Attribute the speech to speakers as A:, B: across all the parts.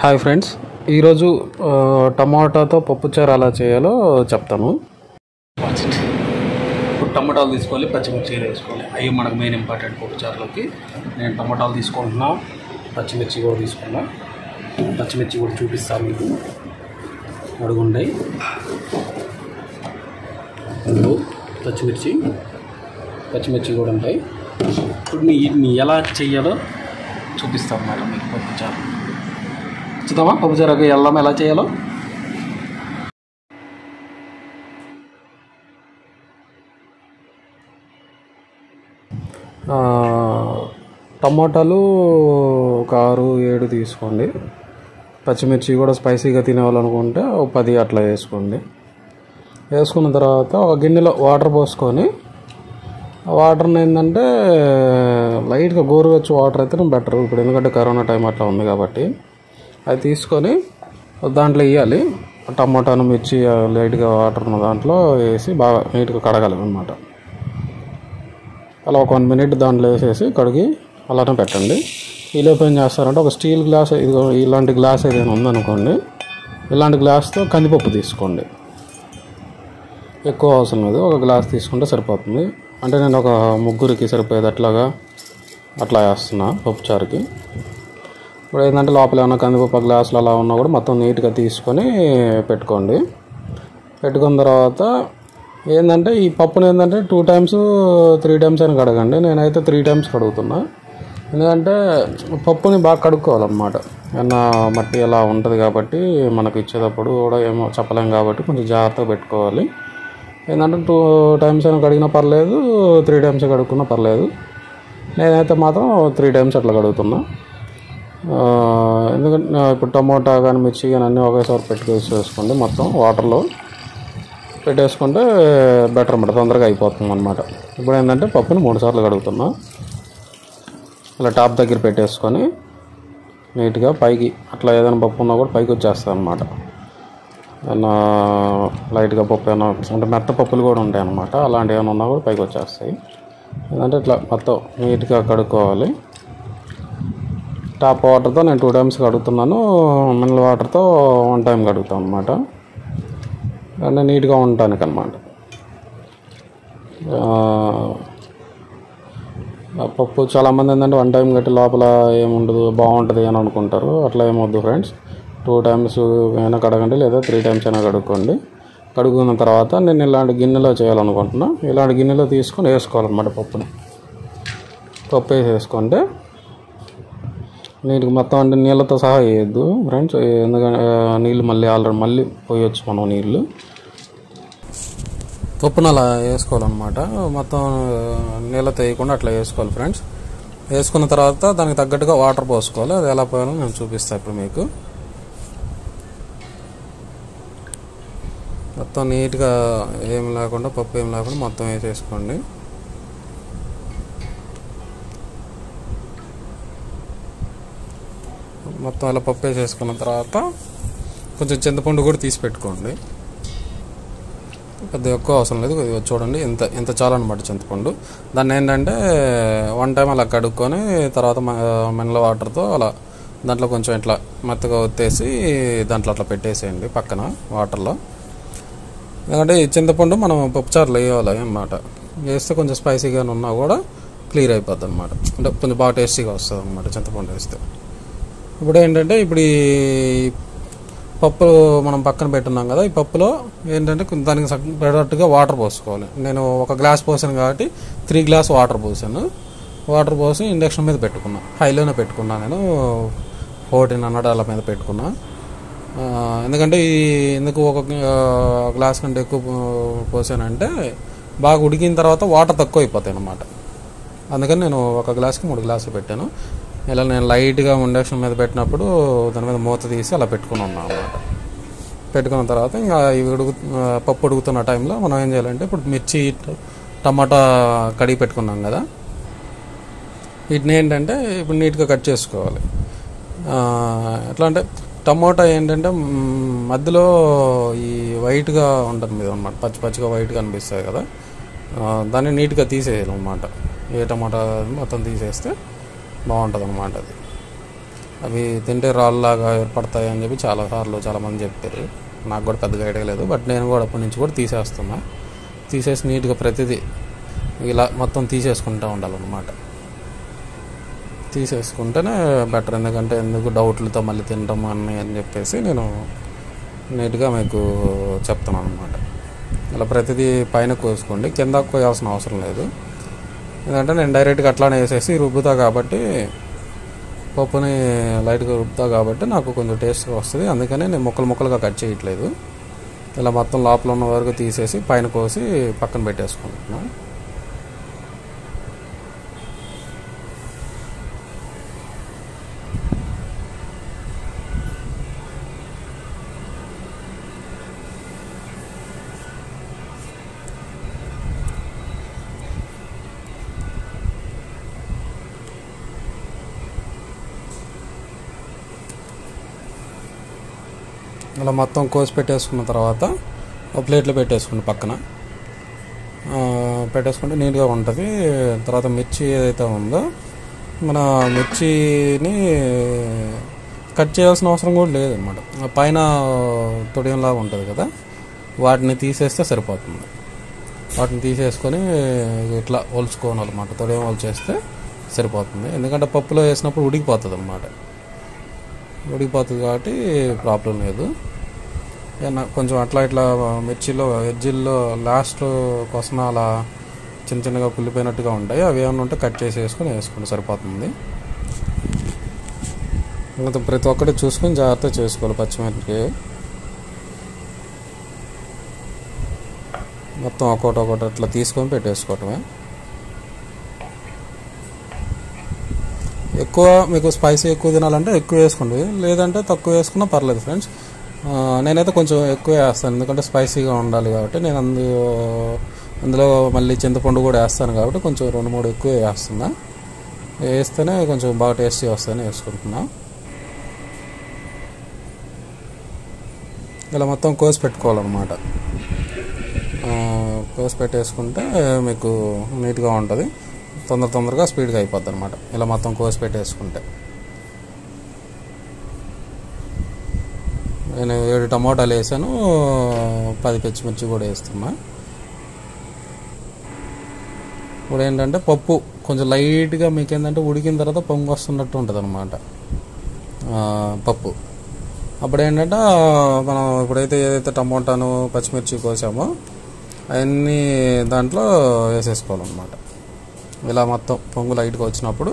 A: Hi friends. ఈరోజు టమాటాతో పప్పుచారు ఎలా చేయాలో చెప్తాను. ఇప్పుడు టమాటాలు తీసుకోవాలి పచ్చిమిర్చి వేసుకోవాలి. అవి మనకు మెయిన్ ఇంపార్టెంట్ పప్పుచారులోకి నేను టమాటాలు తీసుకుంటున్నా పచ్చిమిర్చి కూడా తీసుకున్నా. పచ్చిమిర్చి కూడా చూపిస్తాను మీకు. అడుగుండయి పచ్చిమిర్చి. పచ్చిమిర్చి కూడా ఉంటాయి. ఇప్పుడు వీటిని ఎలా చేయాలో చూపిస్తాను మేడం మీకు పప్పుచారు చూద్దామా పప్పుచారుకి వెళ్దాం ఎలా చేయాలో? టమాటాలు ఒక ఆరు ఏడు తీసుకోండి. పచ్చిమిర్చి కూడా స్పైసీగా తినేవాలనుకుంటే ఒక పది అట్లా వేసుకోండి. వేసుకున్న తర్వాత ఒక గిన్నెలో వాటర్ పోసుకొని వాటర్ని ఏంటంటే లైట్గా గోరువెచ్చు వాటర్ అయితే బెటర్. ఇప్పుడు ఎందుకంటే కరోనా టైం అట్లా ఉంది కాబట్టి. అది తీసుకొని దాంట్లో వేయాలి టమాటాను మిర్చి లైట్గా వాటర్ ఉన్న దాంట్లో వేసి బాగా నీట్గా కడగాలి అనమాట అలా ఒక వన్ మినిట్ దాంట్లో వేసేసి కడిగి అలానే పెట్టండి. ఈలోపు ఏం చేస్తారంటే ఒక స్టీల్ గ్లాస్ ఇదిగో ఇలాంటి గ్లాస్ ఏదైనా ఉందనుకోండి. ఇలాంటి గ్లాస్తో కందిపప్పు తీసుకోండి. ఎక్కువ అవసరం లేదు. ఒక గ్లాస్ తీసుకుంటే సరిపోతుంది. అంటే నేను ఒక ముగ్గురికి సరిపోయేది అట్లాగా అట్లా వేస్తున్నా పప్పుచారుకి. ఇప్పుడు ఏంటంటే లోపల ఏమైనా కందిపప్పు గ్లాసులు అలా ఉన్నా కూడా మొత్తం నీట్గా తీసుకొని పెట్టుకోండి. పెట్టుకున్న తర్వాత ఏంటంటే ఈ పప్పుని ఏంటంటే టూ టైమ్స్ త్రీ టైమ్స్ అని కడగండి. నేనైతే త్రీ టైమ్స్ కడుగుతున్నా. ఎందుకంటే పప్పుని బాగా కడుక్కోవాలన్నమాట. ఏమన్నా మట్టి అలా ఉంటుంది కాబట్టి మనకు ఇచ్చేటప్పుడు కూడా ఏమో చెప్పలేం కాబట్టి కొంచెం జాగ్రత్తగా పెట్టుకోవాలి. ఏంటంటే టూ టైమ్స్ అయినా కడిగినా పర్లేదు త్రీ టైమ్స్ కడుక్కున్నా పర్లేదు. నేనైతే మాత్రం త్రీ టైమ్స్ అట్లా కడుగుతున్నా. ఎందుకంటే ఇప్పుడు టమోటా కానీ మిర్చి కానీ అన్నీ ఒకేసారి పెట్టుకేసి వేసుకోండి మొత్తం వాటర్లో. పెట్టేసుకుంటే బెటర్ అనమాట తొందరగా అయిపోతుంది అనమాట ఇప్పుడు ఏంటంటే పప్పుని మూడు సార్లు కడుగుతున్నా. ఇలా టాప్ దగ్గర పెట్టేసుకొని నీట్గా పైకి అట్లా ఏదైనా పప్పు ఉన్నా కూడా పైకి వచ్చేస్తుంది అనమాట ఏమన్నా లైట్గా పప్పు ఏమైనా అంటే మెత్త పప్పులు కూడా ఉంటాయి అనమాట అలాంటివి ఏమైనా ఉన్నా కూడా పైకి వచ్చేస్తాయి. ఏంటంటే ఇట్లా మొత్తం నీట్గా కడుక్కోవాలి. టాప్ వాటర్తో నేను టూ టైమ్స్ కడుగుతున్నాను మినరల్ వాటర్తో వన్ టైం కడుగుతాను అనమాట అంటే నీట్గా ఉండటానికి అనమాట పప్పు చాలామంది ఏంటంటే వన్ టైం కట్టి లోపల ఏముండదు బాగుంటుంది అని అనుకుంటారు. అట్లా ఏమొద్దు ఫ్రెండ్స్. టూ టైమ్స్ అయినా కడగండి లేదా త్రీ టైమ్స్ అయినా కడుక్కోండి. కడుక్కున్న తర్వాత నేను ఇలాంటి గిన్నెలో చేయాలనుకుంటున్నాను ఇలాంటి గిన్నెలో తీసుకొని వేసుకోవాలన్నమాట పప్పుని. పప్పు వేసేసుకుంటే నీటికి మొత్తం అంటే నీళ్ళతో సహా వేయద్దు ఫ్రెండ్స్ ఎందుకంటే నీళ్ళు మళ్ళీ ఆల్రెడీ మళ్ళీ పోయొచ్చు మనం నీళ్ళు. పప్పును అలా వేసుకోవాలన్నమాట. మొత్తం నీళ్ళతో వేయకుండా అట్లా వేసుకోవాలి ఫ్రెండ్స్ వేసుకున్న తర్వాత దానికి తగ్గట్టుగా వాటర్ పోసుకోవాలి. అది ఎలా పోయాలో నేను చూపిస్తాను ఇప్పుడు మీకు. మొత్తం నీట్గా ఏం లేకుండా పప్పు ఏం లేకుండా మొత్తం వేసేసుకోండి. మొత్తం అలా పప్పు వేసేసుకున్న తర్వాత కొంచెం చింతపండు కూడా తీసి పెట్టుకోండి. పెద్ద ఎక్కువ అవసరం లేదు కొద్దిగా చూడండి ఎంత ఎంత చాలన్నమాట చింతపండు. దాన్ని ఏంటంటే వన్ టైం అలా కడుక్కొని తర్వాత మినల వాటర్తో అలా దాంట్లో కొంచెం ఇట్లా మెత్తగా ఒత్తేసి దాంట్లో అట్లా పెట్టేసేయండి పక్కన వాటర్లో. ఎందుకంటే ఈ చింతపండు మనం పప్పుచారులు వేయాలి అన్నమాట. వేస్తే కొంచెం స్పైసీగా ఉన్నా కూడా క్లియర్ అయిపోద్ది అనమాట అంటే కొంచెం బాగా టేస్టీగా వస్తుంది అనమాట చింతపండు వేస్తే. ఇప్పుడు ఏంటంటే ఇప్పుడు ఈ పప్పు మనం పక్కన పెట్టున్నాం కదా ఈ పప్పులో ఏంటంటే దానికి సరిపడేటట్టుగా వాటర్ పోసుకోవాలి. నేను ఒక గ్లాస్ పోసాను కాబట్టి త్రీ గ్లాస్ వాటర్ పోసాను. వాటర్ పోసి ఇండక్షన్ మీద పెట్టుకున్నా. హైలోనే పెట్టుకున్నా నేను. ఫోర్టీన్ హండ్రెడ్ అలా మీద పెట్టుకున్నా. ఎందుకంటే ఈ ఎందుకు ఒక గ్లాస్ కంటే ఎక్కువ పోసానంటే బాగా ఉడికిన తర్వాత వాటర్ తక్కువ అయిపోతాయి అన్నమాట అందుకని నేను ఒక గ్లాస్కి మూడు గ్లాసులు పెట్టాను. ఇలా నేను లైట్గా ఇండక్షన్ మీద పెట్టినప్పుడు దాని మీద మూత తీసి అలా పెట్టుకుని ఉన్నాను అనమాట పెట్టుకున్న తర్వాత ఇంకా ఇవి ఉడుకు పప్పు ఉడుకుతున్న టైంలో మనం ఏం చేయాలంటే ఇప్పుడు మిర్చి టమాటా కడిగి పెట్టుకున్నాం కదా. వీటిని ఏంటంటే ఇప్పుడు నీట్గా కట్ చేసుకోవాలి. ఎట్లా అంటే టమోటా ఏంటంటే మధ్యలో ఈ వైట్గా ఉంటుంది మీద అనమాట పచ్చి పచ్చిగా వైట్గా అనిపిస్తుంది కదా. దాన్ని నీట్గా తీసేయాలి అనమాట ఏ టమాటా మొత్తం తీసేస్తే బాగుంటుంది అనమాట అది. అవి తింటే రాళ్ళలాగా ఏర్పడతాయి అని చెప్పి చాలా సార్లు చాలామంది చెప్పారు. నాకు కూడా పెద్దగా ఐడియా లేదు బట్ నేను కూడా అప్పటి నుంచి కూడా తీసేస్తున్నా. తీసేసి నీట్గా ప్రతిదీ ఇలా మొత్తం తీసేసుకుంటూ ఉండాలన్నమాట. తీసేసుకుంటేనే బెటర్ ఎందుకంటే ఎందుకు డౌట్లతో మళ్ళీ తినడం అని అని చెప్పేసి నేను నీట్గా మీకు చెప్తున్నాను అనమాట ఇలా ప్రతిదీ పైన కోసుకోండి కింద కోయాల్సిన అవసరం లేదు. ఎందుకంటే నేను డైరెక్ట్గా అట్లానే వేసేసి రుబ్బుతా కాబట్టి పప్పుని లైట్గా రుబ్బుతా కాబట్టి నాకు కొంచెం టేస్ట్గా వస్తుంది. అందుకనే నేను ముక్కలు ముక్కలుగా కట్ చేయట్లేదు. ఇలా మొత్తం లోపల ఉన్న వరకు తీసేసి పైన కోసి పక్కన పెట్టేసుకుంటున్నాను. అలా మొత్తం కోసి పెట్టేసుకున్న తర్వాత ప్లేట్లు ప్లేట్లో పెట్టేసుకోండి పక్కన. పెట్టేసుకుంటే నీట్గా ఉంటుంది. తర్వాత మిర్చి ఏదైతే ఉందో మన మిర్చిని కట్ చేయాల్సిన అవసరం కూడా లేదన్నమాట పైన తొడియంలాగా ఉంటుంది కదా వాటిని తీసేస్తే సరిపోతుంది. వాటిని తీసేసుకొని ఇట్లా ఒలుచుకోవాలి అనమాట తొడియం ఒలిచేస్తే సరిపోతుంది. ఎందుకంటే పప్పులో వేసినప్పుడు ఉడికిపోతుంది అనమాట ఉడికిపోతుంది కాబట్టి ప్రాబ్లం లేదు. ఏమన్నా కొంచెం అట్లా ఇట్లా మిర్చిలో వెజ్జిల్లో లాస్ట్ కోసం అలా చిన్న చిన్నగా కుళ్ళిపోయినట్టుగా ఉంటాయి. అవి ఏమైనా ఉంటే కట్ చేసి వేసుకొని వేసుకుంటే సరిపోతుంది. ఇంకా ప్రతి ఒక్కటి చూసుకొని జాగ్రత్తగా చేసుకోవాలి పచ్చిమిరపకాయ. మొత్తం ఒకటి ఒకటి అట్లా తీసుకొని పెట్టేసుకోవటమే. ఎక్కువ మీకు స్పైసీ ఎక్కువ తినాలంటే ఎక్కువ వేసుకోండి. లేదంటే తక్కువ వేసుకున్నా పర్లేదు ఫ్రెండ్స్ నేనైతే కొంచెం ఎక్కువ వేస్తాను. ఎందుకంటే స్పైసీగా ఉండాలి కాబట్టి నేను అందు అందులో మళ్ళీ చింతపండు కూడా వేస్తాను కాబట్టి కొంచెం రెండు మూడు ఎక్కువ వేస్తున్నా. వేస్తేనే కొంచెం బాగా టేస్టీ వస్తాయని వేసుకుంటున్నా. ఇలా మొత్తం కోసి పెట్టుకోవాలన్నమాట. కోసి పెట్టేసుకుంటే మీకు నీట్గా ఉంటుంది. తొందర తొందరగా స్పీడ్గా అయిపోద్ది అనమాట ఇలా మొత్తం కోసి పెట్టేసుకుంటే. నేను ఏడు టమోటాలు వేసాను పది పచ్చిమిర్చి కూడా వేస్తున్నా. ఇప్పుడు ఏంటంటే పప్పు కొంచెం లైట్గా మీకు ఏంటంటే ఉడికిన తర్వాత పొంగు వస్తున్నట్టు ఉంటుంది అనమాట పప్పు. అప్పుడు ఏంటంటే మనం ఇప్పుడైతే ఏదైతే టమోటాను పచ్చిమిర్చి కోసామో అవన్నీ దాంట్లో వేసేసుకోవాలన్నమాట. ఇలా మొత్తం పొంగు లైట్గా వచ్చినప్పుడు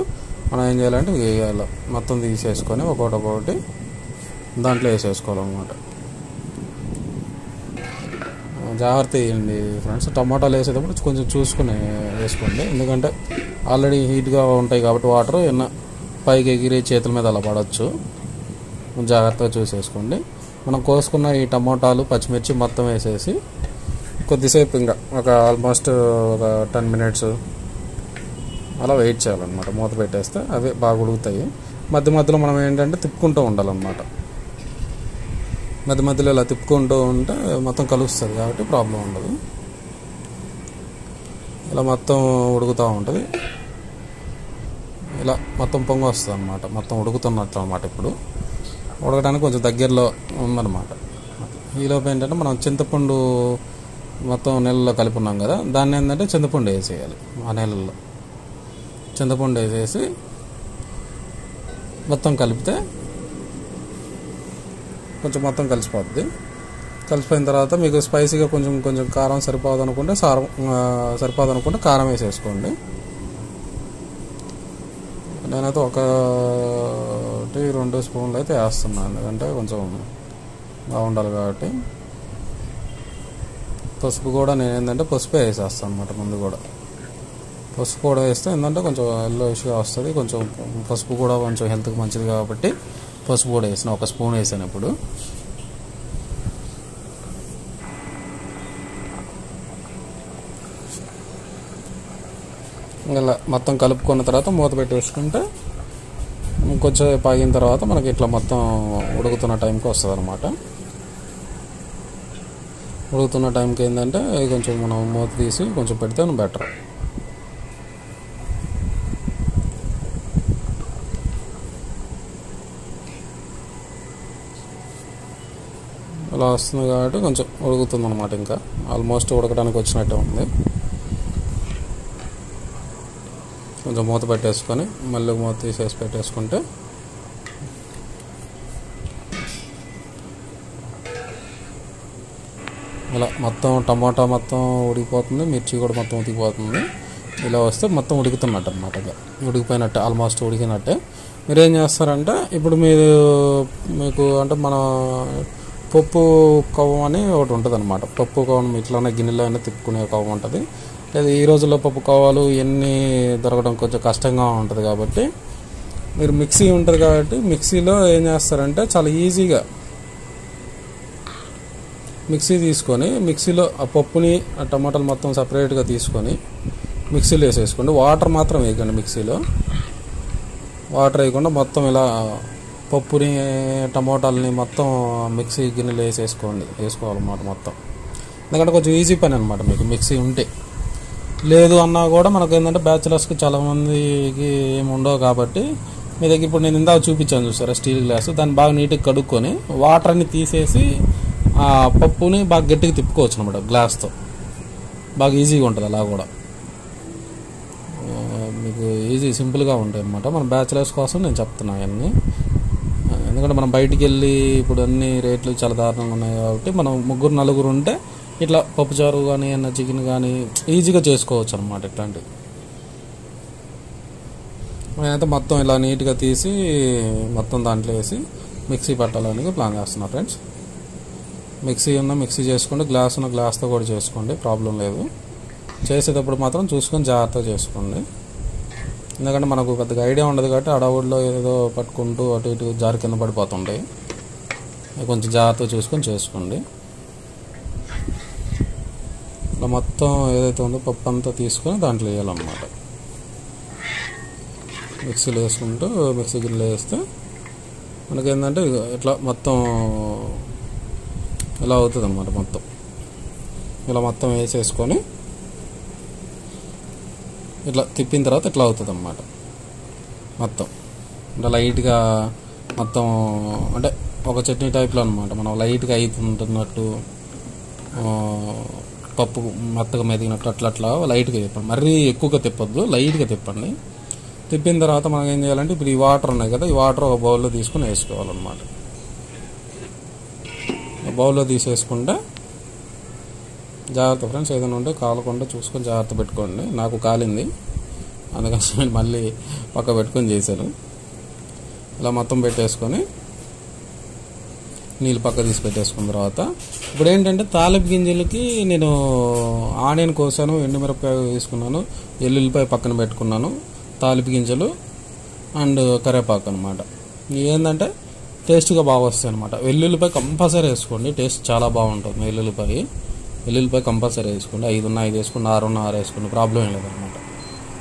A: మనం ఏం చేయాలంటే వేయాలి మొత్తం తీసేసుకొని ఒకటి ఒక్కొక్కటి దాంట్లో వేసేసుకోవాలన్నమాట. జాగ్రత్త వేయండి ఫ్రెండ్స్. టమాటాలు వేసేటప్పుడు కొంచెం చూసుకుని వేసుకోండి. ఎందుకంటే ఆల్రెడీ హీట్గా ఉంటాయి కాబట్టి వాటర్ ఏమన్నా పైకి ఎగిరి చేతుల మీద అలా పడవచ్చు జాగ్రత్తగా చూసేసుకోండి. మనం కోసుకున్న ఈ టమోటాలు పచ్చిమిర్చి మొత్తం వేసేసి కొద్దిసేపు ఇంకా ఒక ఆల్మోస్ట్ ఒక టెన్ మినిట్స్ అలా వెయిట్ చేయాలన్నమాట. మూత పెట్టేస్తే అవి బాగా ఉడుకుతాయి. మధ్య మధ్యలో మనం ఏంటంటే తిప్పుకుంటూ ఉండాలన్నమాట. మధ్య మధ్యలో ఇలా తిప్పుకుంటూ ఉంటే మొత్తం కలుస్తుంది కాబట్టి ప్రాబ్లం ఉండదు. ఇలా మొత్తం ఉడుకుతూ ఉంటుంది. ఇలా మొత్తం పొంగు వస్తుంది అనమాట మొత్తం ఉడుకుతున్నట్లు అనమాట ఇప్పుడు. ఉడకడానికి కొంచెం దగ్గరలో ఉందన్నమాట. ఈలోపు ఏంటంటే మనం చింతపండు మొత్తం నీళ్ళలో కలిపి ఉన్నాం కదా దాన్ని ఏంటంటే చింతపండు వేసేయాలి ఆ నీళ్ళల్లో చింతపండు వేసేసి మొత్తం కలిపితే కొంచెం మొత్తం కలిసిపోద్ది. కలిసిపోయిన తర్వాత మీకు స్పైసీగా కొంచెం కొంచెం కారం సరిపోదు అనుకుంటే సారం సరిపోదు అనుకుంటే కారం వేసేసుకోండి. నేనైతే ఒకటి రెండు స్పూన్లు అయితే వేస్తున్నాను. ఎందుకంటే కొంచెం బాగుండాలి కాబట్టి. పసుపు కూడా నేను ఏంటంటే పసుపే వేసేస్తాను అనమాట ముందు కూడా. పసుపు కూడా వేస్తే ఏంటంటే కొంచెం ఎల్లో ఇష్యూ వస్తుంది. కొంచెం పసుపు కూడా కొంచెం హెల్త్కి మంచిది కాబట్టి పసుపు కూడా వేసిన ఒక స్పూన్ వేసాను ఇప్పుడు ఇలా మొత్తం కలుపుకున్న తర్వాత మూత పెట్టి వేసుకుంటే కొంచెం పాగిన తర్వాత మనకి ఇట్లా మొత్తం ఉడుకుతున్న టైంకి వస్తుంది అనమాట ఉడుకుతున్న టైంకి ఏంటంటే కొంచెం మనం మూత తీసి కొంచెం పెడితే బెటర్. వస్తుంది కాబట్టి కొంచెం ఉడుకుతుంది అనమాట ఇంకా. ఆల్మోస్ట్ ఉడకడానికి వచ్చినట్టే ఉంది. కొంచెం మూత పెట్టేసుకొని మళ్ళీ మూత తీసేసి పెట్టేసుకుంటే ఇలా మొత్తం టమాటా మొత్తం ఉడికిపోతుంది మిర్చి కూడా మొత్తం ఉడికిపోతుంది. ఇలా వస్తే మొత్తం ఉడుకుతున్నట్టు అనమాట ఉడికిపోయినట్టే ఆల్మోస్ట్ ఉడికినట్టే. మీరు ఏం చేస్తారంటే ఇప్పుడు మీరు మీకు అంటే మన పప్పు కవ్వం అని ఒకటి ఉంటుంది అనమాట పప్పు కవ్వం ఇట్లానే గిన్నెలో అయినా తిప్పుకునే కవ్వం ఉంటుంది. లేదా ఈ రోజుల్లో పప్పు కవ్వాలు ఇవన్నీ దొరకడం కొంచెం కష్టంగా ఉంటుంది కాబట్టి మీరు మిక్సీ ఉంటుంది కాబట్టి మిక్సీలో ఏం చేస్తారంటే చాలా ఈజీగా మిక్సీ తీసుకొని మిక్సీలో ఆ పప్పుని ఆ టమాటాలు మొత్తం సపరేట్గా తీసుకొని మిక్సీలో వేసేసుకోండి. వాటర్ మాత్రం వేయకండి మిక్సీలో. వాటర్ వేయకుండా మొత్తం ఇలా పప్పుని టమోటాలని మొత్తం మిక్సీ గిన్నెలు వేసేసుకోండి. వేసుకోవాలన్నమాట మొత్తం. ఎందుకంటే కొంచెం ఈజీ పని అనమాట మీకు మిక్సీ ఉంటే. లేదు అన్నా కూడా మనకు ఏంటంటే బ్యాచిలర్స్కి చాలామందికి ఏమి ఉండవు కాబట్టి మీ దగ్గర ఇప్పుడు నేను ఇందాక చూపించాను చూసారా స్టీల్ గ్లాస్? దాన్ని బాగా నీట్గా కడుక్కొని వాటర్ని తీసేసి ఆ పప్పుని బాగా గట్టిగా తిప్పుకోవచ్చు అనమాట గ్లాస్తో. బాగా ఈజీగా ఉంటుంది అలా కూడా. మీకు ఈజీ సింపుల్గా ఉంటాయి అనమాట మన బ్యాచిలర్స్ కోసం నేను చెప్తున్నా అవన్నీ ఎందుకంటే మనం బయటికి వెళ్ళి ఇప్పుడు అన్ని రేట్లు చాలా దారుణంగా ఉన్నాయి కాబట్టి మనం ముగ్గురు నలుగురు ఉంటే ఇట్లా పప్పుచారు కానీ అన్న చికెన్ కానీ ఈజీగా చేసుకోవచ్చు అనమాట ఇట్లాంటివి. నేనైతే మొత్తం ఇలా నీట్గా తీసి మొత్తం దాంట్లో వేసి మిక్సీ పట్టాలని ప్లాన్ చేస్తున్నా ఫ్రెండ్స్. మిక్సీ ఉన్న మిక్సీ చేసుకోండి గ్లాస్ ఉన్న గ్లాస్తో కూడా చేసుకోండి ప్రాబ్లం లేదు. చేసేటప్పుడు మాత్రం చూసుకొని జాగ్రత్తగా చేసుకోండి. ఎందుకంటే మనకు పెద్దగా ఐడియా ఉండదు కాబట్టి అడవుల్లో ఏదో పట్టుకుంటూ అటు ఇటు జారు కింద పడిపోతుంటాయి. కొంచెం జాగ్రత్తగా చూసుకొని చేసుకోండి. ఇలా మొత్తం ఏదైతే ఉందో పప్పు అంతా తీసుకొని దాంట్లో వేయాలన్నమాట. మిక్సీలో వేసుకుంటూ మిక్సీ గిన్నెలో వేస్తే మనకేంటంటే ఇట్లా మొత్తం ఇలా అవుతుంది అన్నమాట మొత్తం. ఇలా మొత్తం వేసేసుకొని ఇట్లా తిప్పిన తర్వాత ఇట్లా అవుతుంది అన్నమాట మొత్తం. అంటే లైట్గా మొత్తం అంటే ఒక చట్నీ టైప్లో అనమాట మనం లైట్గా అవుతుంటున్నట్టు పప్పు మెత్తగా మెదిగినట్టు అట్లా అట్లా లైట్గా తిప్పండి. మరీ ఎక్కువగా తిప్పొద్దు లైట్గా తిప్పండి. తిప్పిన తర్వాత మనం ఏం చేయాలంటే ఇప్పుడు ఈ వాటర్ ఉన్నాయి కదా ఈ వాటర్ ఒక బౌల్లో తీసుకుని వేసుకోవాలన్నమాట. బౌల్లో తీసేసుకుంటే జాగ్రత్త ఫ్రెండ్స్ ఏదైనా ఉంటే కాలకుండా చూసుకొని జాగ్రత్త పెట్టుకోండి. నాకు కాలింది. అందుకని నేను మళ్ళీ పక్క పెట్టుకొని చేశాను. ఇలా మొత్తం పెట్టేసుకొని నీళ్ళు పక్క తీసి పెట్టేసుకున్న తర్వాత ఇప్పుడు ఏంటంటే తాలింపు గింజలకి నేను ఆనియన్ కోసాను ఎండుమిరపకాయ వేసుకున్నాను ఎల్లుల్లిపాయ పక్కన పెట్టుకున్నాను తాలిపు గింజలు అండ్ కరివేపాకు అనమాట ఏంటంటే టేస్ట్గా బాగా వస్తాయి అనమాట వెల్లుల్లిపాయ కంపల్సరీ వేసుకోండి టేస్ట్ చాలా బాగుంటుంది వెల్లుల్లిపాయ వెల్లుల్లిపాయ కంపల్సరీ వేసుకోండి. ఐదు ఉన్న ఐదు వేసుకోండి ఆరు ఉన్న ఆరు వేసుకోండి. ప్రాబ్లం ఏం లేదనమాట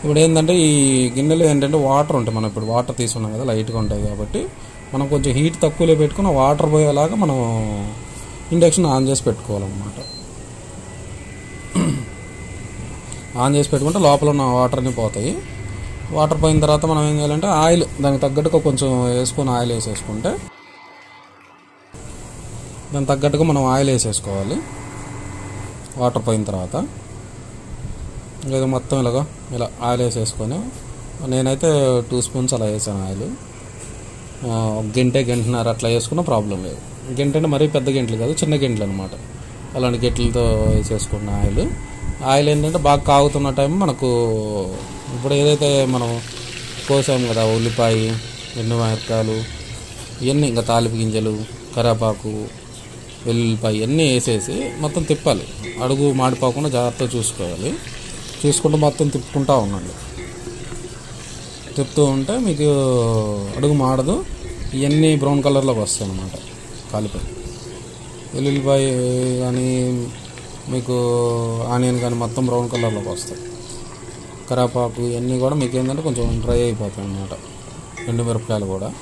A: ఇప్పుడు ఏంటంటే ఈ గిన్నెలో ఏంటంటే వాటర్ ఉంటాయి మనం ఇప్పుడు వాటర్ తీసుకున్నాం కదా లైట్గా ఉంటాయి కాబట్టి మనం కొంచెం హీట్ తక్కువలో పెట్టుకుని వాటర్ పోయేలాగా మనం ఇండక్షన్ ఆన్ చేసి పెట్టుకోవాలన్నమాట. ఆన్ చేసి పెట్టుకుంటే లోపల ఉన్న వాటర్ని పోతాయి. వాటర్ పోయిన తర్వాత మనం ఏం చేయాలంటే ఆయిల్ దానికి తగ్గట్టుగా కొంచెం వేసుకొని ఆయిల్ వేసేసుకుంటే దానికి తగ్గట్టుగా మనం ఆయిల్ వేసేసుకోవాలి. వాటర్ పోయిన తర్వాత లేదా మొత్తం ఇలాగా ఇలా ఆయిల్ వేసేసుకొని నేనైతే టూ స్పూన్స్ అలా వేసాను ఆయిల్. ఆ, ఒక గంటే గంటన్నర అట్లా వేసుకున్న ప్రాబ్లం లేదు. గంట అంటే మరీ పెద్ద గంటలు కాదు చిన్న గంటలు అనమాట అలాంటి గంటలతో వేసేసుకున్న ఆయిల్. ఆయిల్ ఏంటంటే బాగా కాగుతున్న టైం మనకు ఇప్పుడు ఏదైతే మనం కోసాం కదా ఉల్లిపాయ ఎండుమిరపకాయలు ఇవన్నీ ఇంకా తాలిపు గింజలు కరివేపాకు వెల్లుల్లిపాయ అన్నీ వేసేసి మొత్తం తిప్పాలి. అడుగు మాడిపోకుండా జాగ్రత్తగా చూసుకోవాలి. చూసుకుంటూ మొత్తం తిప్పుకుంటా ఉండండి. తిప్పుతూ ఉంటే మీకు అడుగు మాడదు. ఇవన్నీ బ్రౌన్ కలర్లోకి వస్తాయి అన్నమాట. కాలిపోయి. వెల్లుల్లిపాయ కానీ మీకు ఆనియన్ కానీ మొత్తం బ్రౌన్ కలర్లోకి వస్తాయి. కరాపాకు ఇవన్నీ కూడా మీకు ఏంటంటే కొంచెం డ్రై అయిపోతాయి అన్నమాట. ఎండుమిరపకాయలు కూడా.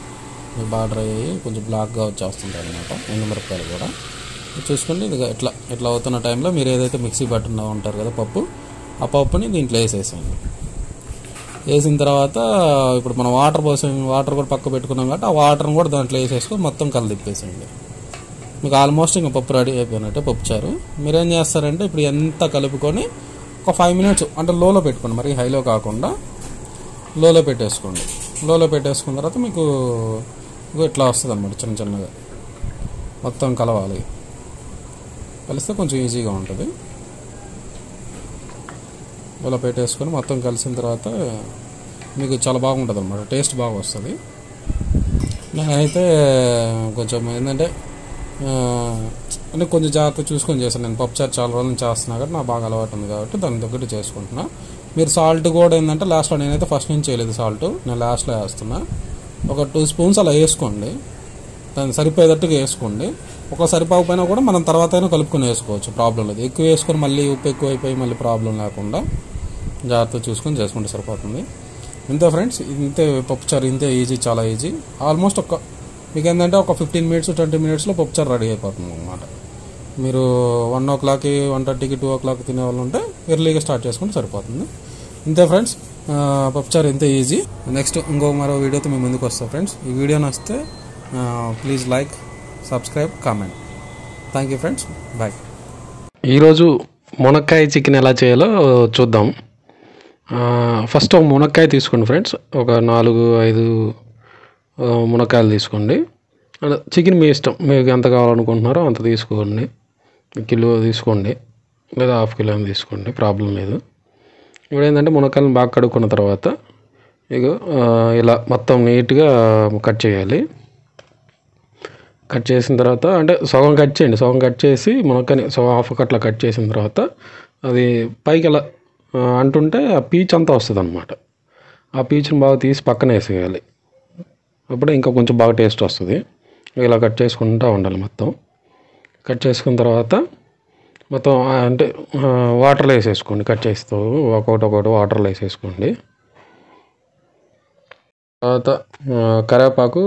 A: బాగా డ్రై అయ్యి కొంచెం బ్లాక్గా వచ్చేస్తుంటాయి అన్నమాట ఎండుమిరపకాయలు కూడా. చూసుకోండి ఇది ఇట్లా ఇట్లా అవుతున్న టైంలో మీరు ఏదైతే మిక్సీ పట్టున్నా ఉంటారు కదా పప్పు ఆ పప్పుని దీంట్లో వేసేసేయండి. వేసిన తర్వాత ఇప్పుడు మనం వాటర్ పోసే వాటర్ కూడా పక్క పెట్టుకున్నాం కాబట్టి ఆ వాటర్ని కూడా దాంట్లో వేసేసుకొని మొత్తం కలిదిప్పేసేయండి మీకు ఆల్మోస్ట్ ఇంకా పప్పు రెడీ అయిపోయినట్టే పప్పు చారు. మీరేం చేస్తారంటే ఇప్పుడు ఎంత కలుపుకొని ఒక ఫైవ్ మినిట్స్ అంటే లోలో పెట్టుకోండి మరి హైలో కాకుండా లోలో పెట్టేసుకోండి. లోలో పెట్టేసుకున్న తర్వాత మీకు ఇగో ఇట్లా వస్తుంది అనమాట చిన్న చిన్నగా. మొత్తం కలవాలి. కలిస్తే కొంచెం ఈజీగా ఉంటుంది. ఇలా పెట్టేసుకొని మొత్తం కలిసిన తర్వాత మీకు చాలా బాగుంటుంది అనమాట టేస్ట్ బాగా వస్తుంది. నేనైతే కొంచెం ఏంటంటే అంటే కొంచెం జాగ్రత్త చూసుకొని చేస్తాను. నేను పప్పుచారు చాలా రోజులు చేస్తున్నా కాబట్టి నాకు బాగా అలవాటు ఉంది కాబట్టి దాని తగ్గట్టు చేసుకుంటున్నా. మీరు సాల్ట్ కూడా ఏంటంటే లాస్ట్లో నేనైతే ఫస్ట్ నుంచి చేయలేదు సాల్ట్. నేను లాస్ట్లో వేస్తున్నా. ఒక టూ స్పూన్స్ అలా వేసుకోండి. దాన్ని సరిపోయేటట్టుగా వేసుకోండి. ఒక సరిపోకపోయినా కూడా మనం తర్వాత అయినా కలుపుకొని వేసుకోవచ్చు. ప్రాబ్లం లేదు. ఎక్కువ వేసుకొని మళ్ళీ ఉప్పు ఎక్కువ అయిపోయి మళ్ళీ ప్రాబ్లం లేకుండా జాగ్రత్త చూసుకొని చేసుకుంటే సరిపోతుంది. ఇంతే ఫ్రెండ్స్ ఇంతే పప్పుచారు ఇంతే ఈజీ చాలా ఈజీ ఆల్మోస్ట్ ఒక మీకు ఏంటంటే ఒక ఫిఫ్టీన్ మినిట్స్ ట్వంటీ మినిట్స్లో పప్పుచారు రెడీ అయిపోతుంది అనమాట మీరు వన్ ఓ క్లాక్కి వన్ థర్టీకి టూ ఓ క్లాక్ తినే వాళ్ళు ఉంటే ఎర్లీగా స్టార్ట్ చేసుకుంటే సరిపోతుంది. ఇంతే ఫ్రెండ్స్ పప్చార్ పప్పుచారు ఈజీ నెక్స్ట్ ఇంకో మరో వీడియోతో మేము ముందుకు వస్తాం ఫ్రెండ్స్ ఈ వీడియో నచ్చితే please like subscribe comment thank you friends bye ఈరోజు మునక్కాయ చికెన్ ఎలా చేయాలో చూద్దాం. ఫస్ట్ ఒక మునక్కాయ తీసుకోండి ఫ్రెండ్స్ ఒక నాలుగు ఐదు మునక్కాయలు తీసుకోండి. అలా చికెన్ మీ ఇష్టం. మీకు ఎంత కావాలనుకుంటున్నారో అంత తీసుకోండి. కిలో తీసుకోండి. లేదా హాఫ్ కిలో తీసుకోండి. ప్రాబ్లం లేదు. ఇప్పుడు ఏంటంటే మునక్కాయలను బాగా కడుక్కున్న తర్వాత ఇక ఇలా మొత్తం నీట్గా కట్ చేయాలి. కట్ చేసిన తర్వాత అంటే సగం కట్ చేయండి. సగం కట్ చేసి మునక్కని సగం హాఫ్ కట్లా కట్ చేసిన తర్వాత అది పైకి ఎలా అంటుంటే ఆ పీచ్ అంతా వస్తుంది అనమాట ఆ పీచ్ని బాగా తీసి పక్కన వేసేయాలి. అప్పుడే ఇంకా కొంచెం బాగా టేస్ట్ వస్తుంది. ఇలా కట్ చేసుకుంటూ ఉండాలి మొత్తం. కట్ చేసుకున్న తర్వాత మొత్తం అంటే వాటర్లో వేసేసుకోండి కట్ చేస్తూ ఒకటి ఒకటి వాటర్లో వేసేసుకోండి. తర్వాత కరేపాకు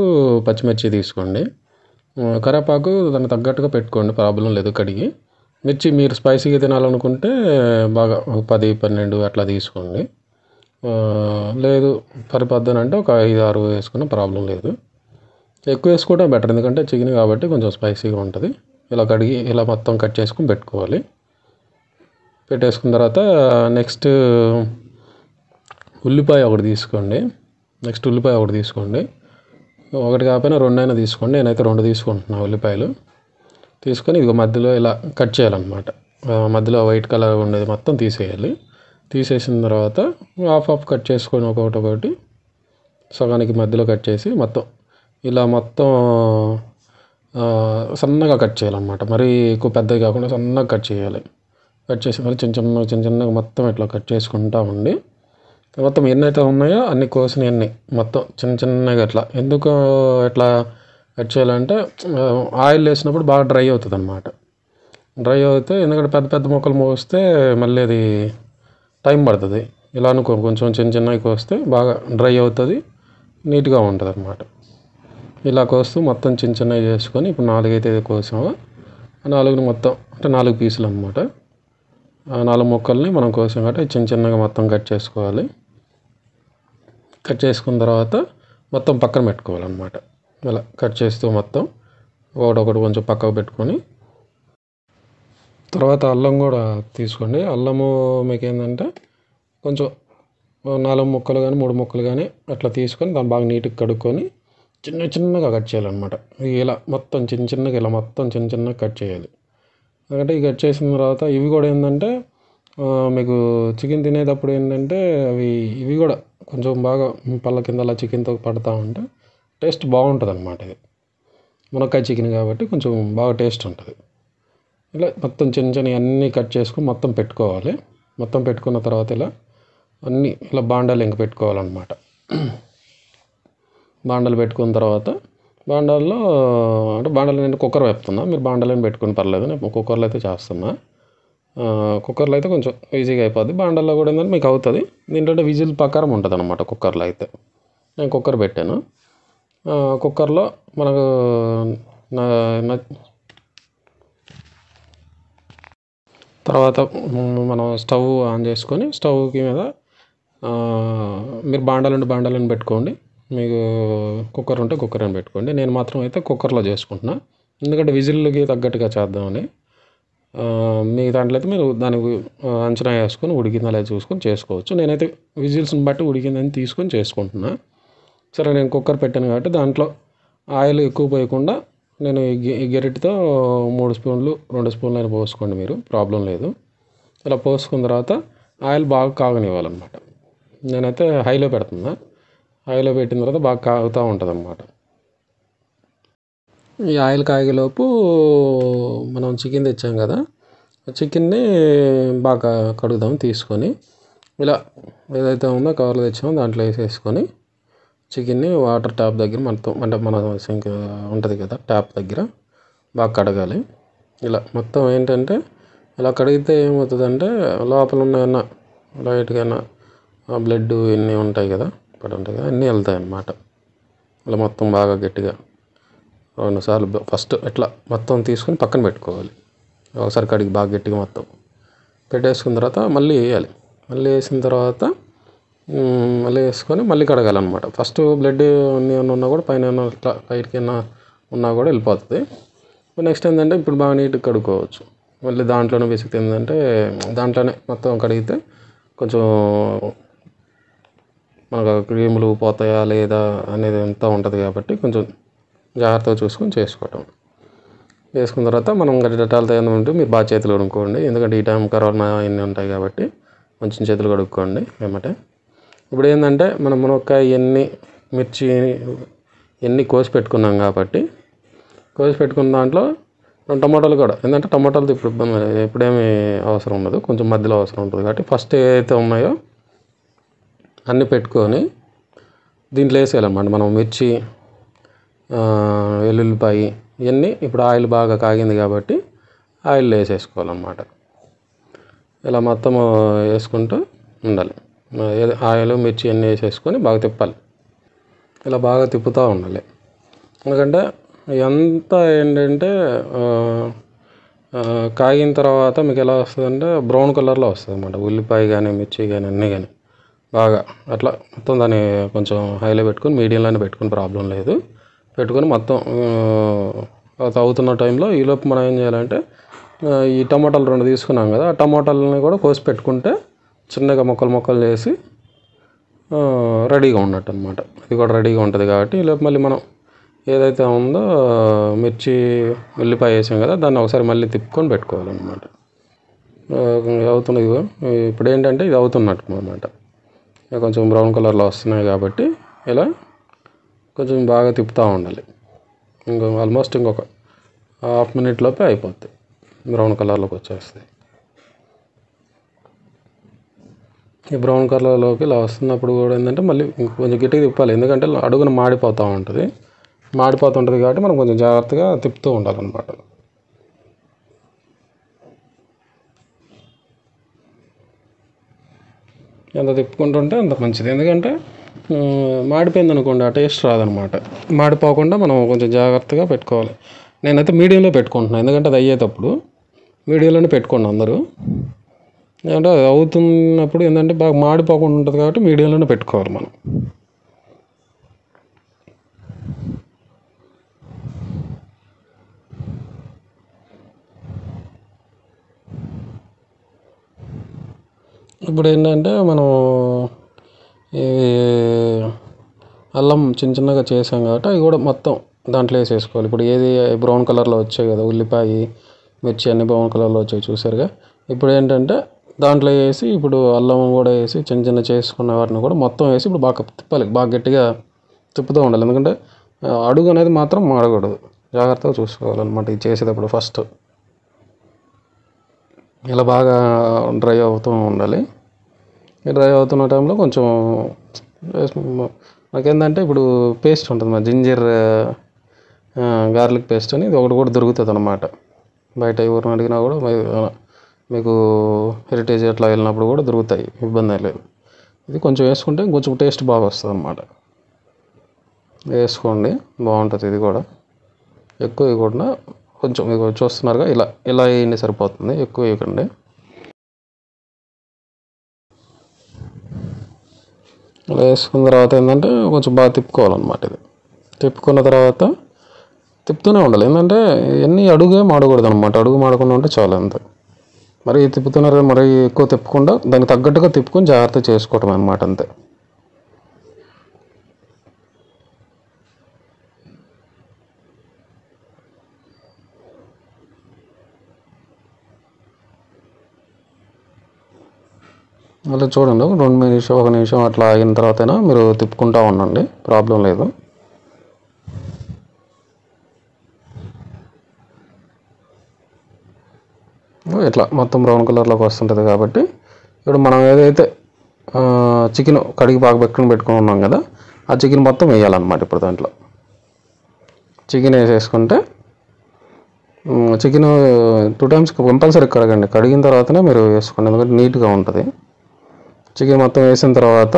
A: పచ్చిమిర్చి తీసుకోండి. కరేపాకు దాన్ని దానికి తగ్గట్టుగా పెట్టుకోండి ప్రాబ్లం లేదు కడిగి. మిర్చి మీరు స్పైసీగా తినాలనుకుంటే బాగా పది పన్నెండు అట్లా తీసుకోండి. లేదు పరిపద్దన అంటే ఒక ఐదు ఆరు వేసుకున్న ప్రాబ్లం లేదు. ఎక్కువ వేసుకోవడం బెటర్ ఎందుకంటే చికెన్ కాబట్టి కొంచెం స్పైసీగా ఉంటుంది. ఇలా కడిగి ఇలా మొత్తం కట్ చేసుకుని పెట్టుకోవాలి. పెట్టేసుకున్న తర్వాత నెక్స్ట్ ఉల్లిపాయ ఒకటి తీసుకోండి. నెక్స్ట్ ఉల్లిపాయ ఒకటి తీసుకోండి. ఒకటి కాకపోయినా రెండైనా తీసుకోండి. నేనైతే రెండు తీసుకుంటున్నాను ఉల్లిపాయలు. తీసుకొని ఇదిగో మధ్యలో ఇలా కట్ చేయాలన్నమాట. మధ్యలో వైట్ కలర్ ఉండేది మొత్తం తీసేయాలి. తీసేసిన తర్వాత హాఫ్ హాఫ్ కట్ చేసుకొని ఒకటి ఒకటి సగానికి మధ్యలో కట్ చేసి మొత్తం ఇలా మొత్తం సన్నగా కట్ చేయాలన్నమాట. మరీ ఎక్కువ పెద్దవి కాకుండా సన్నగా కట్ చేయాలి. కట్ చేసి మళ్ళీ చిన్న చిన్న చిన్న చిన్నగా మొత్తం ఇట్లా కట్ చేసుకుంటా ఉండి మొత్తం ఎన్నైతే ఉన్నాయో అన్ని కోసిన ఎన్ని మొత్తం చిన్న చిన్నగా ఇట్లా. ఎందుకు ఇట్లా కట్ చేయాలంటే ఆయిల్ వేసినప్పుడు బాగా డ్రై అవుతుంది అనమాట డ్రై అవుతే ఎందుకంటే పెద్ద పెద్ద మొక్కలు మోస్తే మళ్ళీ అది టైం పడుతుంది. ఇలా అనుకో కొంచెం చిన్న చిన్నవి కోస్తే బాగా డ్రై అవుతుంది నీట్గా ఉంటుంది అనమాట ఇలా కోస్తూ మొత్తం చిన్న చిన్నవి చేసుకొని ఇప్పుడు నాలుగైతే కోసామో. ఆ నాలుగుని మొత్తం అంటే నాలుగు పీసులు అనమాట ఆ నాలుగు ముక్కల్ని మనం కోసాం కాబట్టి చిన్న చిన్నగా మొత్తం కట్ చేసుకోవాలి. కట్ చేసుకున్న తర్వాత మొత్తం పక్కన పెట్టుకోవాలన్నమాట. ఇలా కట్ చేస్తూ మొత్తం ఒకటొకటి కొంచెం పక్కకు పెట్టుకొని. తర్వాత అల్లం కూడా తీసుకోండి. అల్లము మీకు ఏంటంటే కొంచెం నాలుగు ముక్కలు కానీ మూడు ముక్కలు కానీ అట్లా తీసుకొని దాన్ని బాగా నీట్గా కడుక్కొని చిన్న చిన్నగా కట్ చేయాలన్నమాట. ఇలా మొత్తం చిన్న చిన్నగా ఇలా మొత్తం చిన్న చిన్నగా కట్ చేయాలి. ఎందుకంటే ఈ కట్ చేసిన తర్వాత ఇవి కూడా ఏంటంటే మీకు చికెన్ తినేటప్పుడు ఏంటంటే అవి ఇవి కూడా కొంచెం బాగా పళ్ళ కింద అలా చికెన్తో పడతా ఉంటే టేస్ట్ బాగుంటుంది అనమాట ఇది. మునక్కాయ చికెన్ కాబట్టి కొంచెం బాగా టేస్ట్ ఉంటుంది. ఇలా మొత్తం చిన్న చిన్న అన్నీ కట్ చేసుకొని మొత్తం పెట్టుకోవాలి. మొత్తం పెట్టుకున్న తర్వాత ఇలా అన్నీ ఇలా బాండాలు ఇంక పెట్టుకోవాలన్నమాట. బాండలు పెట్టుకున్న తర్వాత బాండాల్లో అంటే బాండలు నేను కుక్కర్ వేపుతున్నా. మీరు బాండాలని పెట్టుకుని పర్లేదు నేను కుక్కర్లో అయితే చేస్తున్నా. కుక్కర్లో అయితే కొంచెం ఈజీగా అయిపోద్ది. బాండల్లో కూడా ఏంటంటే మీకు అవుతుంది. దీంట్లో విజిల్ ప్రకారం ఉంటుంది అనమాట కుక్కర్లో అయితే. నేను కుక్కర్ పెట్టాను. కుక్కర్లో మనకు తర్వాత మనం స్టవ్ ఆన్ చేసుకొని స్టవ్కి మీద మీరు బాండాలు బాండాలను పెట్టుకోండి. మీకు కుక్కర్ ఉంటే కుక్కర్ అని పెట్టుకోండి. నేను మాత్రం అయితే కుక్కర్లో చేసుకుంటున్నా. ఎందుకంటే విజిల్కి తగ్గట్టుగా చేద్దామని. మీ దాంట్లో అయితే మీరు దానికి అంచనా వేసుకొని ఉడికిందా లేదా చూసుకొని చేసుకోవచ్చు. నేనైతే విజిల్స్ని బట్టి ఉడికిందని తీసుకొని చేసుకుంటున్నా. సరే నేను కుక్కర్ పెట్టాను కాబట్టి దాంట్లో ఆయిల్ ఎక్కువ పోయకుండా నేను ఈ గె- గెరిటితో మూడు స్పూన్లు రెండు స్పూన్లు అయినా పోసుకోండి మీరు. ప్రాబ్లం లేదు. ఇలా పోసుకున్న తర్వాత ఆయిల్ బాగా కాగనివ్వాలన్నమాట. నేనైతే హైలో పెడుతున్నా. హైలో పెట్టిన తర్వాత బాగా కాగుతూ ఉంటుంది అన్నమాట ఈ ఆయిల్ కాగేలోపు మనం చికెన్ తెచ్చాం కదా చికెన్ని బాగా కడుగుదాం తీసుకొని ఇలా ఏదైతే ఉందో కవర్లో తెచ్చామో దాంట్లో వేసేసుకొని చికెన్ని వాటర్ ట్యాప్ దగ్గర మొత్తం అంటే మన సింక్ ఉంటుంది కదా ట్యాప్ దగ్గర బాగా కడగాలి. ఇలా మొత్తం ఏంటంటే ఇలా కడిగితే ఏమవుతుందంటే లోపల ఉన్న ఏమన్నా లైట్గా బ్లడ్ ఇన్ని ఉంటాయి కదా అక్కడ ఉంటాయి కదా అన్నీ వెళ్తాయి అన్నమాట. అలా మొత్తం బాగా గట్టిగా రెండు సార్లు ఫస్ట్ ఎట్లా మొత్తం తీసుకొని పక్కన పెట్టుకోవాలి. ఒకసారి కడిగి బాగా గట్టిగా మొత్తం పెట్టేసుకున్న తర్వాత మళ్ళీ వేయాలి. మళ్ళీ వేసిన తర్వాత మళ్ళీ వేసుకొని మళ్ళీ కడగాలన్నమాట. ఫస్ట్ బ్లడ్ అన్నీ ఏమన్నా ఉన్నా కూడా పైన ఇట్లా బయటికి ఉన్నా కూడా వెళ్ళిపోతుంది. నెక్స్ట్ ఏంటంటే ఇప్పుడు బాగా నీట్గా కడుక్కోవచ్చు. మళ్ళీ దాంట్లోనే బేసిక్ ఏంటంటే దాంట్లోనే మొత్తం కడిగితే కొంచెం మనకు క్రీములు పోతాయా లేదా అనేది అంతా ఉంటుంది కాబట్టి కొంచెం జాగ్రత్తగా చూసుకొని చేసుకోవటం. వేసుకున్న తర్వాత మనం డెటాల్తో ఏమైనా ఉంటే మీరు బాగా చేతులు కడుక్కోండి. ఎందుకంటే ఈ టైం కరోనా అవన్నీ ఉంటాయి కాబట్టి మంచి చేతులు కడుక్కోండి ఏమంటే ఇప్పుడు ఏంటంటే మనం మునక్కాయ ఇవన్నీ మిర్చి ఇవన్నీ కోసి పెట్టుకున్నాం కాబట్టి కోసి పెట్టుకున్న దాంట్లో టమాటాలు కూడా. ఎందుకంటే టమాటాలతో ఇప్పుడు ఇబ్బంది ఎప్పుడేమీ అవసరం ఉండదు. కొంచెం మధ్యలో అవసరం ఉంటుంది కాబట్టి ఫస్ట్ ఏదైతే ఉన్నాయో అన్నీ పెట్టుకొని దీంట్లో వేసేయాలన్నమాట. మనం మిర్చి ఆ, వెల్లుల్లిపాయి ఇవన్నీ ఇప్పుడు ఆయిల్ బాగా కాగింది కాబట్టి ఆయిల్ వేసేసుకోవాలన్నమాట. ఇలా మొత్తం వేసుకుంటూ ఉండాలి. ఆయిల్ మిర్చి అన్నీ వేసేసుకొని బాగా తిప్పాలి. ఇలా బాగా తిప్పుతూ ఉండాలి. ఎందుకంటే ఎంత ఏంటంటే కాగిన తర్వాత మీకు ఎలా వస్తుందంటే బ్రౌన్ కలర్లో వస్తుంది అన్నమాట ఉల్లిపాయ కానీ మిర్చి కానీ అన్నీ కానీ బాగా అట్లా మొత్తం దాన్ని కొంచెం హైలో పెట్టుకొని మీడియంలోనే పెట్టుకుని ప్రాబ్లం లేదు. పెట్టుకొని మొత్తం అవుతున్న టైంలో ఈలోపు మనం ఏం చేయాలంటే ఈ టమాటాలు రెండు తీసుకున్నాం కదా ఆ టమాటాలని కూడా కోసి పెట్టుకుంటే చిన్నగా మొక్కలు మొక్కలు చేసి రెడీగా ఉన్నట్టు అనమాట ఇది కూడా రెడీగా ఉంటుంది కాబట్టి ఈలోపు మళ్ళీ మనం ఏదైతే ఉందో మిర్చి ఉల్లిపాయ వేసాం కదా దాన్ని ఒకసారి మళ్ళీ తిప్పుకొని పెట్టుకోవాలన్నమాట. అవుతున్నది ఇప్పుడు ఏంటంటే ఇది అవుతున్నట్టు అనమాట కొంచెం బ్రౌన్ కలర్లో వస్తున్నాయి కాబట్టి ఇలా కొంచెం బాగా తిప్పుతూ ఉండాలి. ఇంకో ఆల్మోస్ట్ ఇంకొక హాఫ్ మినిట్ లోపే అయిపోద్ది. బ్రౌన్ కలర్లోకి వచ్చేస్తుంది ఈ బ్రౌన్ కలర్లోకి ఇలా వస్తున్నప్పుడు కూడా ఏంటంటే మళ్ళీ కొంచెం గట్టిగా తిప్పాలి. ఎందుకంటే అడుగున మాడిపోతూ ఉంటుంది. మాడిపోతుంటుంది కాబట్టి మనం కొంచెం జాగ్రత్తగా తిప్పుతూ ఉండాలన్నమాట. ఎంత తిప్పుకుంటుంటే అంత మంచిది. ఎందుకంటే మాడిపోయింది అనుకోండి ఆ టేస్ట్ రాదనమాట. మాడిపోకుండా మనం కొంచెం జాగ్రత్తగా పెట్టుకోవాలి. నేనైతే మీడియంలో పెట్టుకుంటున్నాను ఎందుకంటే అది అయ్యేటప్పుడు. మీడియంలోనే పెట్టుకోండి అందరూ. అంటే అది అవుతున్నప్పుడు ఏంటంటే బాగా మాడిపోకుండా ఉంటుంది కాబట్టి మీడియంలోనే పెట్టుకోవాలి మనం. ఇప్పుడు ఏంటంటే మనం ఈ అల్లం చిన్న చిన్నగా చేసాం కాబట్టి అవి కూడా మొత్తం దాంట్లో వేసేసుకోవాలి. ఇప్పుడు ఏది బ్రౌన్ కలర్లో వచ్చాయి కదా ఉల్లిపాయ మిర్చి అన్ని బ్రౌన్ కలర్లో వచ్చాయి చూసారుగా. ఇప్పుడు ఏంటంటే దాంట్లో వేసి ఇప్పుడు అల్లం కూడా వేసి చిన్న చిన్న చేసుకున్న వాటిని కూడా మొత్తం వేసి ఇప్పుడు బాగా తిప్పాలి. బాగా గట్టిగా తిప్పుతూ ఉండాలి. ఎందుకంటే అడుగు అనేది మాత్రం మాడకూడదు. జాగ్రత్తగా చూసుకోవాలన్నమాట. ఇది చేసేటప్పుడు ఫస్ట్. ఇలా బాగా డ్రై అవుతూ ఉండాలి. ఈ డ్రై అవుతున్న టైంలో కొంచెం నాకేంటంటే ఇప్పుడు పేస్ట్ ఉంటుంది మా జింజర్ గార్లిక్ పేస్ట్ అని ఇది ఒకటి కూడా దొరుకుతుంది అనమాట బయట ఎవరిని అడిగినా కూడా మీకు హెరిటేజ్ అట్లా వెళ్ళినప్పుడు కూడా దొరుకుతాయి ఇబ్బంది లేదు. ఇది కొంచెం వేసుకుంటే కొంచెం టేస్ట్ బాగా వస్తుంది అనమాట వేసుకోండి బాగుంటుంది ఇది కూడా. ఎక్కువ ఇవ్వకుండా కొంచెం ఇగో చూస్తున్నారుగా ఇలా ఇలా వేయండి సరిపోతుంది ఎక్కువ వేయకండి. ఇలా వేసుకున్న తర్వాత ఏంటంటే కొంచెం బాగా తిప్పుకోవాలన్నమాట ఇది. తిప్పుకున్న తర్వాత తిప్పుతూనే ఉండాలి. ఏంటంటే ఎన్ని అడుగే మాడకూడదు అనమాట అడుగు మాడకుండా ఉంటే చాలా అంతే. మరి తిప్పుతున్నారు మరి ఎక్కువ తిప్పకుండా దానికి తగ్గట్టుగా తిప్పుకొని జాగ్రత్త చేసుకోవటం అనమాట అంతే. అలా చూడండి. ఒక రెండు నిమిషం ఒక నిమిషం అట్లా ఆగిన తర్వాతైనా మీరు తిప్పుకుంటా ఉండండి. ప్రాబ్లం లేదు. ఇట్లా మొత్తం బ్రౌన్ కలర్లోకి వస్తుంటుంది కాబట్టి ఇప్పుడు మనం ఏదైతే చికెన్ కడిగి బాగా పెట్టుకుని పెట్టుకుని ఉన్నాం కదా ఆ చికెన్ మొత్తం వేయాలన్నమాట ఇప్పుడు దాంట్లో. చికెన్ వేసేసుకుంటే చికెన్ టూ టైమ్స్ కంపల్సరీ కడగండి. కడిగిన తర్వాతనే మీరు వేసుకోండి. ఎందుకంటే నీట్గా ఉంటుంది. చికెన్ మొత్తం వేసిన తర్వాత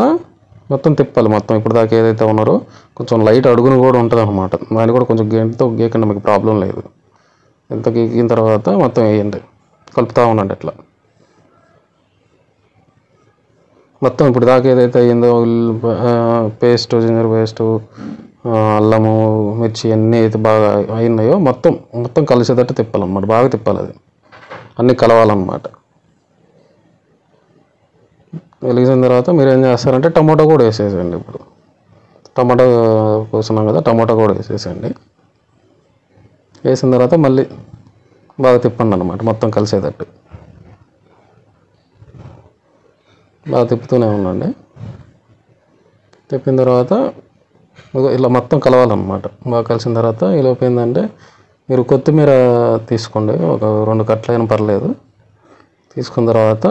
A: మొత్తం తిప్పాలి మొత్తం ఇప్పుడు దాకా ఏదైతే ఉన్నారో కొంచెం లైట్ అడుగును కూడా ఉంటుంది అనమాట దాన్ని కూడా కొంచెం గేంటితో గీకండి మీకు ప్రాబ్లం లేదు. ఎంత గీకిన తర్వాత మొత్తం వేయండి. కలుపుతూ ఉండండి ఇట్లా మొత్తం ఇప్పుడు దాకా ఏదైతే అయ్యిందో పేస్ట్ జింజర్ పేస్ట్ అల్లము మిర్చి అన్నీ అయితే బాగా అయినాయో మొత్తం మొత్తం కలిసేటట్టు తిప్పాలన్నమాట. బాగా తిప్పాలి అది. అన్నీ కలవాలన్నమాట. వెలిగిన తర్వాత మీరు ఏం చేస్తారంటే టమాటో కూడా వేసేసేయండి ఇప్పుడు. టమాటో కోసున్నాం కదా టమాటో కూడా వేసేసేయండి. వేసిన తర్వాత మళ్ళీ బాగా తిప్పండి అనమాట మొత్తం కలిసేటట్టు. బాగా తిప్పుతూనే ఉండండి. తిప్పిన తర్వాత ఇలా మొత్తం కలవాలన్నమాట. బాగా కలిసిన తర్వాత ఈలోపు ఏంటంటే మీరు కొత్తిమీర తీసుకోండి ఒక రెండు కట్లైనా పర్లేదు. తీసుకున్న తర్వాత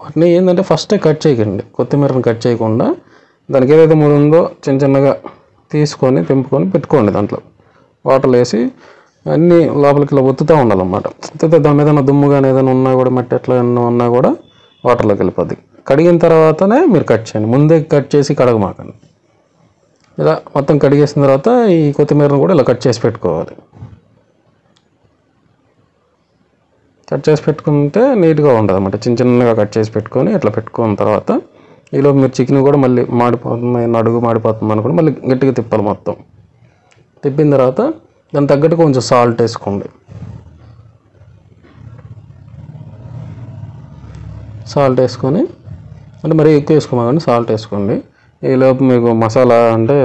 A: వాటిని ఏంటంటే ఫస్టే కట్ చేయకండి. కొత్తిమీరని కట్ చేయకుండా దానికి ఏదైతే మూడు ఉందో చిన్న చిన్నగా తీసుకొని తెంపుకొని పెట్టుకోండి దాంట్లో. వాటర్లో వేసి అన్నీ లోపలికి ఇలా ఒత్తుతూ ఉండాలన్నమాట. ఒత్తితే దాని మీద ఏదైనా దుమ్ము కానీ ఏదైనా ఉన్నా కూడా మట్టి ఎట్లా ఉన్నా కూడా వాటర్లోకి వెళ్ళిపోద్ది. కడిగిన తర్వాతనే మీరు కట్ చేయండి. ముందే కట్ చేసి కడగమాకండి. ఇలా మొత్తం కడిగేసిన తర్వాత ఈ కొత్తిమీరను కూడా ఇలా కట్ చేసి పెట్టుకోవాలి. కట్ చేసి పెట్టుకుంటే నీట్గా ఉంటుంది అన్నమాట చిన్న చిన్నగా కట్ చేసి పెట్టుకొని ఇట్లా పెట్టుకున్న తర్వాత ఈలోపు మీరు చికెన్ కూడా మళ్ళీ మాడిపోతుంది నడుగు మాడిపోతుంది అనుకోండి మళ్ళీ గట్టిగా తిప్పాలి మొత్తం. తిప్పిన తర్వాత దానికి తగ్గట్టు కొంచెం సాల్ట్ వేసుకోండి. సాల్ట్ వేసుకొని అంటే మరీ ఎక్కువ వేసుకోమని సాల్ట్ వేసుకోండి. ఈలోపు మీకు మసాలా అంటే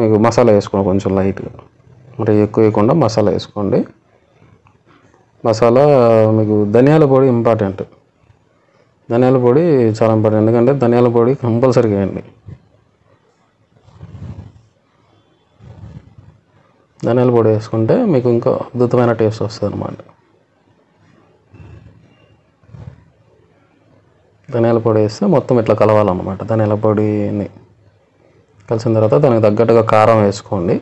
A: మీకు మసాలా వేసుకోండి కొంచెం లైట్గా. మరి ఎక్కువ వేయకుండా మసాలా వేసుకోండి. మసాలా మీకు ధనియాల పొడి ఇంపార్టెంట్ ధనియాల పొడి చాలా ఇంపార్టెంట్ ఎందుకంటే ధనియాల పొడి కంపల్సరీగా వేయండి. ధనియాల పొడి వేసుకుంటే మీకు ఇంకా అద్భుతమైన టేస్ట్ వస్తుంది అనమాట ధనియాల పొడి వేస్తే మొత్తం ఇట్లా కలవాలన్నమాట. ధనియాల పొడిని కలిసిన తర్వాత దానికి తగ్గట్టుగా కారం వేసుకోండి.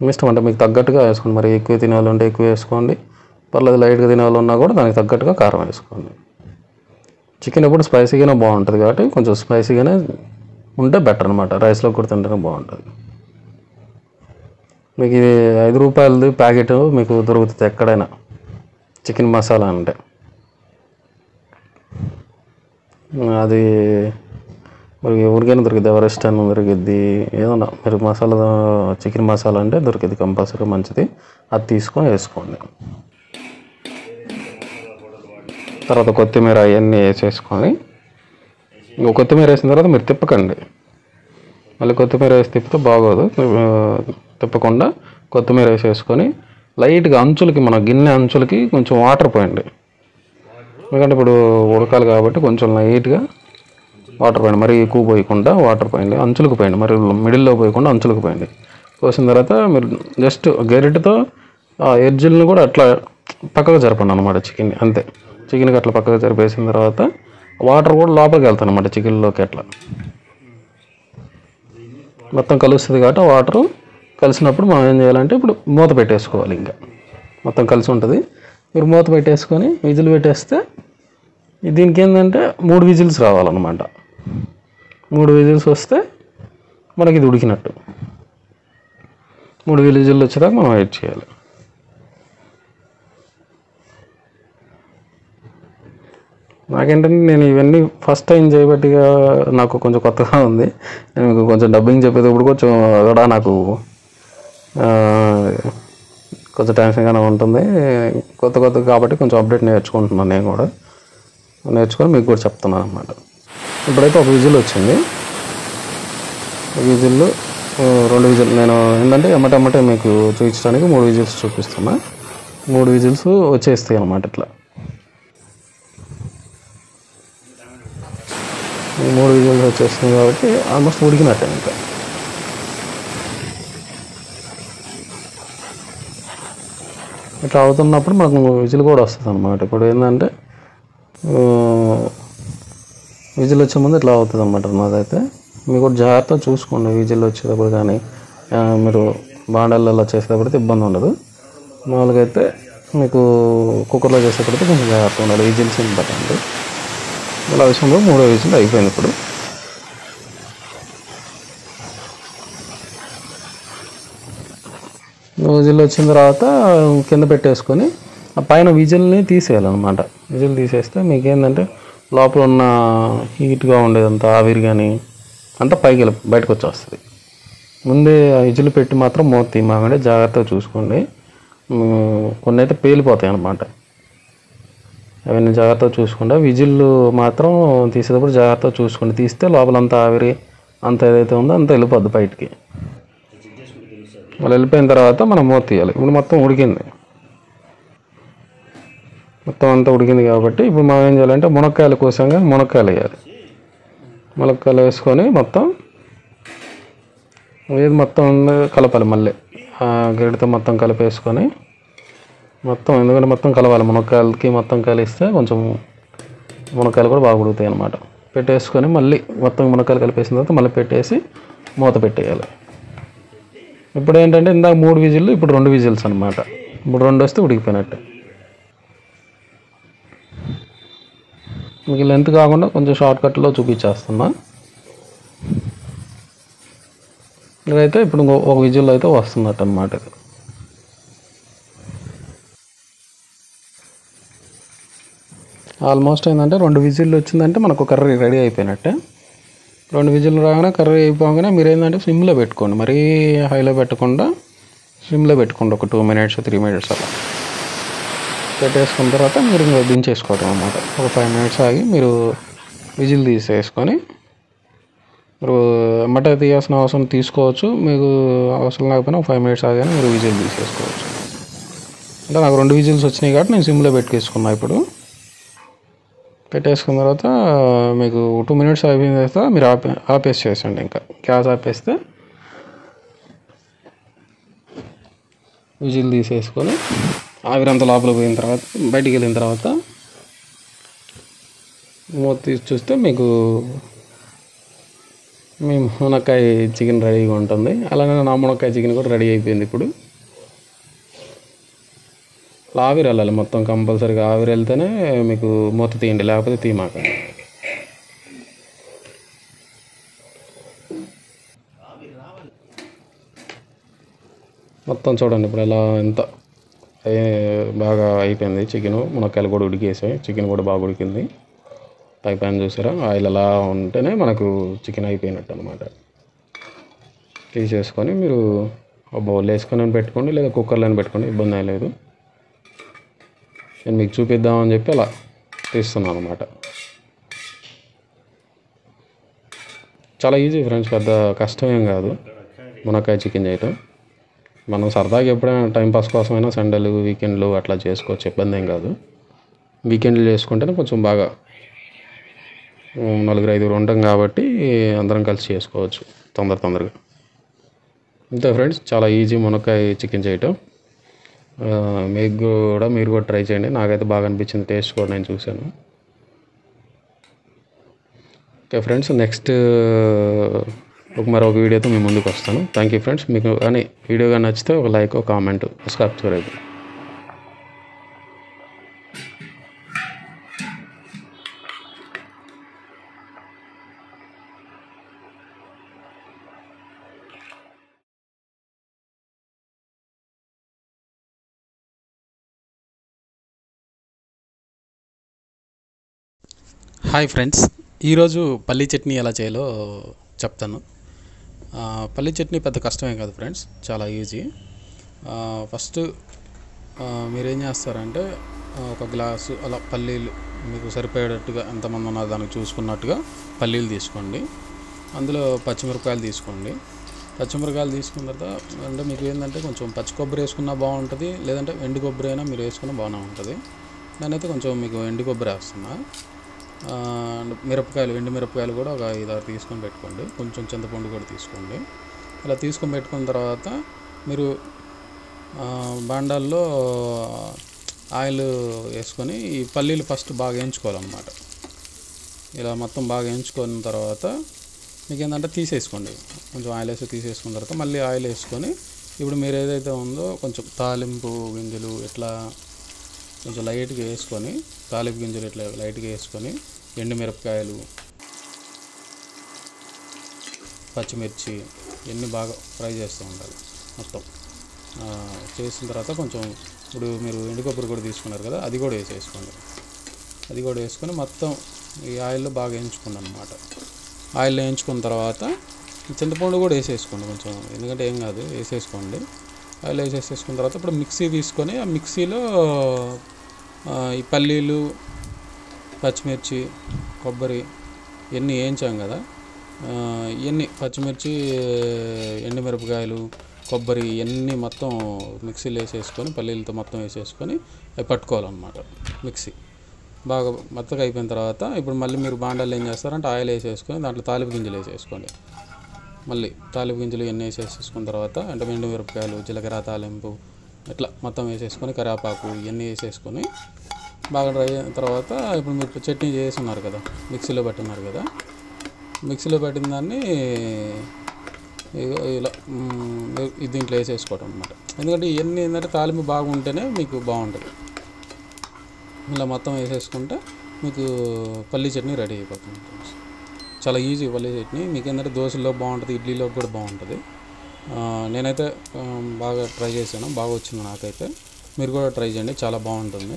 A: మీ ఇష్టం అంటే మీకు తగ్గట్టుగా వేసుకోండి. మరి ఎక్కువ తినే వాళ్ళు ఉంటే ఎక్కువ వేసుకోండి. పర్లేదు లైట్గా తినే వాళ్ళు ఉన్నా కూడా దానికి తగ్గట్టుగా కారం వేసుకోండి. చికెన్ ఎప్పుడు స్పైసీగానే బాగుంటుంది కాబట్టి కొంచెం స్పైసీగానే ఉంటే బెటర్ అనమాట రైస్లో కూడా తింటేనే బాగుంటుంది. మీకు ఇది ఐదు రూపాయలది ప్యాకెట్ మీకు దొరుకుతుంది ఎక్కడైనా. చికెన్ మసాలా అంటే. అది మరి ఎవరికైనా దొరికిద్ది? ఎవరెస్ట్ అని దొరికిద్ది? ఏదన్నా మీరు మసాలా చికెన్ మసాలా అంటే దొరికిద్ది కంపల్సరీ మంచిది. అది తీసుకొని వేసుకోండి. తర్వాత కొత్తిమీర అవన్నీ వేసేసుకొని ఇంకో కొత్తిమీర వేసిన తర్వాత మీరు తిప్పకండి. మళ్ళీ కొత్తిమీర వేసి తిప్పితే బాగోదు. తిప్పకుండా కొత్తిమీర వేసేసుకొని లైట్గా అంచులకి మన గిన్నె అంచులకి కొంచెం వాటర్ పోయండి. ఎందుకంటే ఇప్పుడు ఉడకాలి కాబట్టి కొంచెం లైట్గా వాటర్ పోయండి. మరి ఎక్కువ పోయకుండా వాటర్ పోయండి. అంచులకు పోయండి. మరి మిడిల్లో పోయకుండా అంచులకు పోయండి. పోసిన తర్వాత మీరు జస్ట్ గెరిటతో ఆ ఎడ్జిల్ని కూడా అట్లా పక్కకు జరపండి అనమాట చికెన్ అంతే. చికెన్ అట్లా పక్కకు జరిపేసిన తర్వాత వాటర్ కూడా లోపలికి వెళ్తాను అనమాట చికెన్లోకి అట్లా. మొత్తం కలుస్తుంది కాబట్టి వాటర్ కలిసినప్పుడు మనం ఏం చేయాలంటే ఇప్పుడు మూత పెట్టేసుకోవాలి ఇంకా. మొత్తం కలిసి ఉంటుంది. మీరు మూత పెట్టేసుకొని విజిల్ పెట్టేస్తే దీనికి ఏంటంటే మూడు విజిల్స్ రావాలన్నమాట. మూడు విజిల్స్ వస్తే మనకి ఇది ఉడికినట్టు. మూడు విజిల్లు వచ్చేదాకా మనం వెయిట్ చేయాలి. నాకేంటంటే నేను ఇవన్నీ ఫస్ట్ టైం చేయబట్టిగా నాకు కొంచెం కొత్తగా ఉంది. నేను మీకు కొంచెం డబ్బింగ్ చెప్పేటప్పుడు కొంచెం కూడా నాకు కొంచెం టెన్షన్గానే ఉంటుంది. కొత్త కొత్త కాబట్టి కొంచెం అప్డేట్ నేర్చుకుంటున్నాను నేను కూడా. నేర్చుకొని మీకు కూడా చెప్తున్నాను అనమాట ఇప్పుడైతే ఒక విజిల్ వచ్చింది. విజిల్లు రెండు విజిల్. నేను ఏంటంటే ఎమ్మటెమ్మటే మీకు చూపించడానికి మూడు విజిల్స్ చూపిస్తున్నా. మూడు విజిల్స్ వచ్చేస్తాయి అనమాట ఇట్లా. మూడు విజిల్స్ వచ్చేస్తుంది కాబట్టి ఆల్మోస్ట్ ఉడికినట్టే ఇంకా. ఇట్లా అవుతున్నప్పుడు మనకు విజిల్ కూడా వస్తుంది అనమాట ఇప్పుడు ఏంటంటే విజిల్ వచ్చే ముందు ఇట్లా అవుతుంది అనమాట మాదైతే మీరు కూడా జాగ్రత్తగా చూసుకోండి విజిల్ వచ్చేటప్పుడు కానీ మీరు బాండల్లో చేసేటప్పుడు అయితే ఇబ్బంది ఉండదు. మామూలుగా అయితే మీకు కుక్కర్లో చేసేటప్పుడు కొంచెం జాగ్రత్తగా ఉండాలి. విజిల్స్ ఇంపార్టెంట్ ఇలా విషయంలో మూడో విషయంలో అయిపోయింది ఇప్పుడు. విజిల్ వచ్చిన తర్వాత కింద పెట్టేసుకొని ఆ పైన విజిల్ని తీసేయాలన్నమాట. విజిల్ తీసేస్తే మీకు ఏంటంటే లోపల ఉన్న హీట్గా ఉండేదంతా ఆవిరి కానీ అంతా పైకి వెళ్ళి బయటకు వచ్చేస్తుంది. ముందే ఆ విజిల్ పెట్టి మాత్రం మూత తీయమాకండి జాగ్రత్తగా చూసుకోండి. కొన్ని అయితే పేలిపోతాయి అన్నమాట అవన్నీ జాగ్రత్తగా చూసుకోండి. విజిల్లు మాత్రం తీసేటప్పుడు జాగ్రత్తగా చూసుకోండి. తీస్తే లోపలంతా ఆవిరి అంత ఏదైతే ఉందో అంత వెళ్ళిపోద్ది బయటికి. వాళ్ళు వెళ్ళిపోయిన తర్వాత మనం మూత తీయాలి. ఇప్పుడు మొత్తం ఉడికింది. మొత్తం అంతా ఉడికింది కాబట్టి ఇప్పుడు మనం ఏం చేయాలంటే మునక్కాయలు కోసంగా మునక్కాయలు వేయాలి. మునక్కాయలు వేసుకొని మొత్తం ఏది మొత్తం కలపాలి మళ్ళీ. ఆ గరిటతో మొత్తం కలిపేసుకొని మొత్తం ఎందుకంటే మొత్తం కలవాలి. మునక్కాయలకి మొత్తం కలిస్తే కొంచెం మునక్కాయలు కూడా బాగా ఉడుకుతాయి అనమాట పెట్టేసుకొని మళ్ళీ మొత్తం మునక్కాయలు కలిపేసిన తర్వాత మళ్ళీ పెట్టేసి మూత పెట్టేయాలి. ఇప్పుడు ఏంటంటే ఇందాక మూడు విజిల్లు ఇప్పుడు రెండు విజిల్స్ అనమాట ఇప్పుడు రెండు వస్తే ఉడికిపోయినట్టు. మీకు లెంత్ కాకుండా కొంచెం షార్ట్ కట్లో చూపించేస్తున్నా. ఇదైతే ఇప్పుడు ఒక విజిల్ అయితే వస్తున్నట్టు అనమాట ఇది. ఆల్మోస్ట్ ఏంటంటే రెండు విజిల్లు వచ్చిందంటే మనకు కర్రీ రెడీ అయిపోయినట్టే. రెండు విజిల్లు రాగానే కర్రీ అయిపోగానే మీరు ఏంటంటే సిమ్లో పెట్టుకోండి. మరీ హైలో పెట్టకుండా సిమ్లో పెట్టుకోండి. ఒక టూ మినిట్స్ త్రీ మినిట్స్ అలా. పెట్టేసుకున్న తర్వాత మీరు ఇంకా దించేసుకోవటం అనమాట ఒక ఫైవ్ మినిట్స్ ఆగి మీరు విజిల్ తీసేసుకొని మీరు మటన్ తీయాల్సిన అవసరం తీసుకోవచ్చు. మీకు అవసరం లేకపోయినా ఒక ఫైవ్ మినిట్స్ ఆగానే మీరు విజిల్ తీసేసుకోవచ్చు. అంటే నాకు రెండు విజిల్స్ వచ్చినాయి కాబట్టి నేను సిమ్లో పెట్టుకేసుకున్నా ఇప్పుడు. పెట్టేసుకున్న తర్వాత మీకు టూ మినిట్స్ అయిపోయిన తర్వాత మీరు ఆపే ఆపేసి చేసండి ఇంకా. గ్యాస్ ఆపేస్తే విజిల్ తీసేసుకొని ఆవిరంతా లోపల పోయిన తర్వాత బయటికి వెళ్ళిన తర్వాత మూత తీసి చూస్తే మీకు మీ మునక్కాయ చికెన్ రెడీగా ఉంటుంది. అలానే నా మునక్కాయ చికెన్ కూడా రెడీ అయిపోయింది ఇప్పుడు. ఆవిరి వెళ్ళాలి మొత్తం కంపల్సరీగా. ఆవిరి వెళ్తేనే మీకు మూత తీయండి లేకపోతే తీమాక మొత్తం చూడండి ఇప్పుడు ఎలా ఎంత బాగా అయిపోయింది చికెన్. మునక్కాయలు కూడా ఉడికేసాయి. చికెన్ కూడా బాగా ఉడికింది. పై పైన చూసారా? ఆయిల్ అలా ఉంటేనే మనకు చికెన్ అయిపోయినట్టు అనమాట తీసేసుకొని మీరు బౌల్ వేసుకొని పెట్టుకోండి లేదా కుక్కర్లో పెట్టుకోండి ఇబ్బంది ఏం లేదు. నేను మీకు చూపిద్దామని చెప్పి అలా తీస్తున్నాను అనమాట చాలా ఈజీ ఫ్రెండ్స్ పెద్ద కష్టమేం కాదు. మునక్కాయ చికెన్ చేయటం. మనం సరదాగా ఎప్పుడైనా టైంపాస్ కోసమైనా సండేలు వీకెండ్లు అట్లా చేసుకోవచ్చు ఇబ్బంది ఏం కాదు. వీకెండ్లు చేసుకుంటేనే కొంచెం బాగా నలుగురు ఐదుగురు ఉంటాం కాబట్టి అందరం కలిసి చేసుకోవచ్చు తొందర తొందరగా. ఇంత ఫ్రెండ్స్ చాలా ఈజీ మునక్కాయ చికెన్ చేయటం. మీకు కూడా మీరు కూడా ట్రై చేయండి. నాకైతే బాగా అనిపించింది టేస్ట్ కూడా నేను చూశాను. ఓకే ఫ్రెండ్స్ నెక్స్ట్ ఒక మరొక వీడియోతో మీ ముందుకు వస్తాను. థ్యాంక్ యూ ఫ్రెండ్స్ మీకు కానీ వీడియో కానీ నచ్చితే ఒక లైక్ ఒక కామెంట్ సబ్స్క్రైబ్
B: హాయ్ ఫ్రెండ్స్. ఈరోజు పల్లీ చట్నీ ఎలా చేయాలో చెప్తాను. పల్లి పల్లీ చట్నీ పెద్ద కష్టమే కాదు ఫ్రెండ్స్ చాలా ఈజీ.
A: ఫస్ట్ మీరేం చేస్తారంటే ఒక గ్లాసు అలా పల్లీలు మీకు సరిపోయేటట్టుగా ఎంతమంది ఉన్నారో దానికి చూసుకున్నట్టుగా పల్లీలు తీసుకోండి. అందులో పచ్చిమిరపకాయలు తీసుకోండి. పచ్చిమిరపకాయలు తీసుకున్న తర్వాత అంటే మీకు ఏంటంటే కొంచెం పచ్చి కొబ్బరి వేసుకున్నా బాగుంటుంది లేదంటే ఎండు కొబ్బరి అయినా మీరు వేసుకున్నా బాగానే ఉంటుంది. నేనైతే కొంచెం మీకు ఎండు కొబ్బరి వేస్తున్నా. మిరపకాయలు ఎండు మిరపకాయలు కూడా ఒక ఐదు ఆరు తీసుకొని పెట్టుకోండి. కొంచెం చింతపండు కూడా తీసుకోండి. ఇలా తీసుకొని పెట్టుకున్న తర్వాత మీరు బాండాల్లో ఆయిల్ వేసుకొని ఈ పల్లీలు ఫస్ట్ బాగా వేయించుకోవాలన్నమాట. ఇలా మొత్తం బాగా వేయించుకున్న తర్వాత మీకు ఏంటంటే తీసేసుకోండి. కొంచెం ఆయిల్ వేసి తీసేసుకున్న తర్వాత మళ్ళీ ఆయిల్ వేసుకొని ఇప్పుడు మీరు ఏదైతే ఉందో కొంచెం తాలింపు గింజలు ఇట్లా కొంచెం లైట్గా వేసుకొని తాలింపు గింజలు ఇట్లా లైట్గా వేసుకొని ఎండుమిరపకాయలు పచ్చిమిర్చి ఇవన్నీ బాగా ఫ్రై చేస్తూ ఉండాలి మొత్తం. చేసిన తర్వాత కొంచెం ఇప్పుడు మీరు ఎండు కొబ్బరి కూడా తీసుకున్నారు కదా అది కూడా వేసేసుకోండి. అది కూడా వేసుకొని మొత్తం ఈ ఆయిల్లో బాగా వేయించుకోండి అనమాట ఆయిల్లో వేయించుకున్న తర్వాత చింతపండు కూడా వేసేసుకోండి కొంచెం ఎందుకంటే ఏం కాదు వేసేసుకోండి. ఆయిల్ వేసేసుకున్న తర్వాత ఇప్పుడు మిక్సీ తీసుకొని ఆ మిక్సీలో ఈ పల్లీలు పచ్చిమిర్చి కొబ్బరి ఇవన్నీ వేయించాం కదా. ఇవన్నీ పచ్చిమిర్చి ఎండుమిరపకాయలు కొబ్బరి ఇవన్నీ మొత్తం మిక్సీలో వేసేసుకొని పల్లీలతో మొత్తం వేసేసుకొని అవి పట్టుకోవాలన్నమాట మిక్సీ. బాగా మెత్తగా అయిపోయిన తర్వాత ఇప్పుడు మళ్ళీ మీరు బాండాలు ఏం చేస్తారంటే ఆయిల్ వేసేసుకొని దాంట్లో తాలిపు గింజలు వేసేసుకోండి. మళ్ళీ తాలింపు గింజలు ఇవన్నీ వేసేసుకున్న తర్వాత అంటే ఎండు మిరపకాయలు జీలకర్ర తాలింపు ఇట్లా మొత్తం వేసేసుకొని కరివేపాకు ఇవన్నీ వేసేసుకొని బాగా డ్రై అయిన తర్వాత ఇప్పుడు మీరు చట్నీ చేస్తున్నారు కదా మిక్సీలో పట్టున్నారు కదా మిక్సీలో పెట్టిన దాన్ని ఇలా దీంట్లో వేసేసుకోవటం అనమాట ఎందుకంటే ఇవన్నీ ఏంటంటే తాలింపు బాగుంటేనే మీకు బాగుంటుంది. ఇలా మొత్తం వేసేసుకుంటే మీకు పల్లీ చట్నీ రెడీ అయిపోతుంది. చాలా ఈజీ పల్లీ చట్నీ. మీకు ఏంటంటే దోశలో బాగుంటుంది ఇడ్లీలో కూడా బాగుంటుంది. నేనైతే బాగా ట్రై చేశాను బాగా వచ్చింది నాకైతే. మీరు కూడా ట్రై చేయండి చాలా బాగుంటుంది.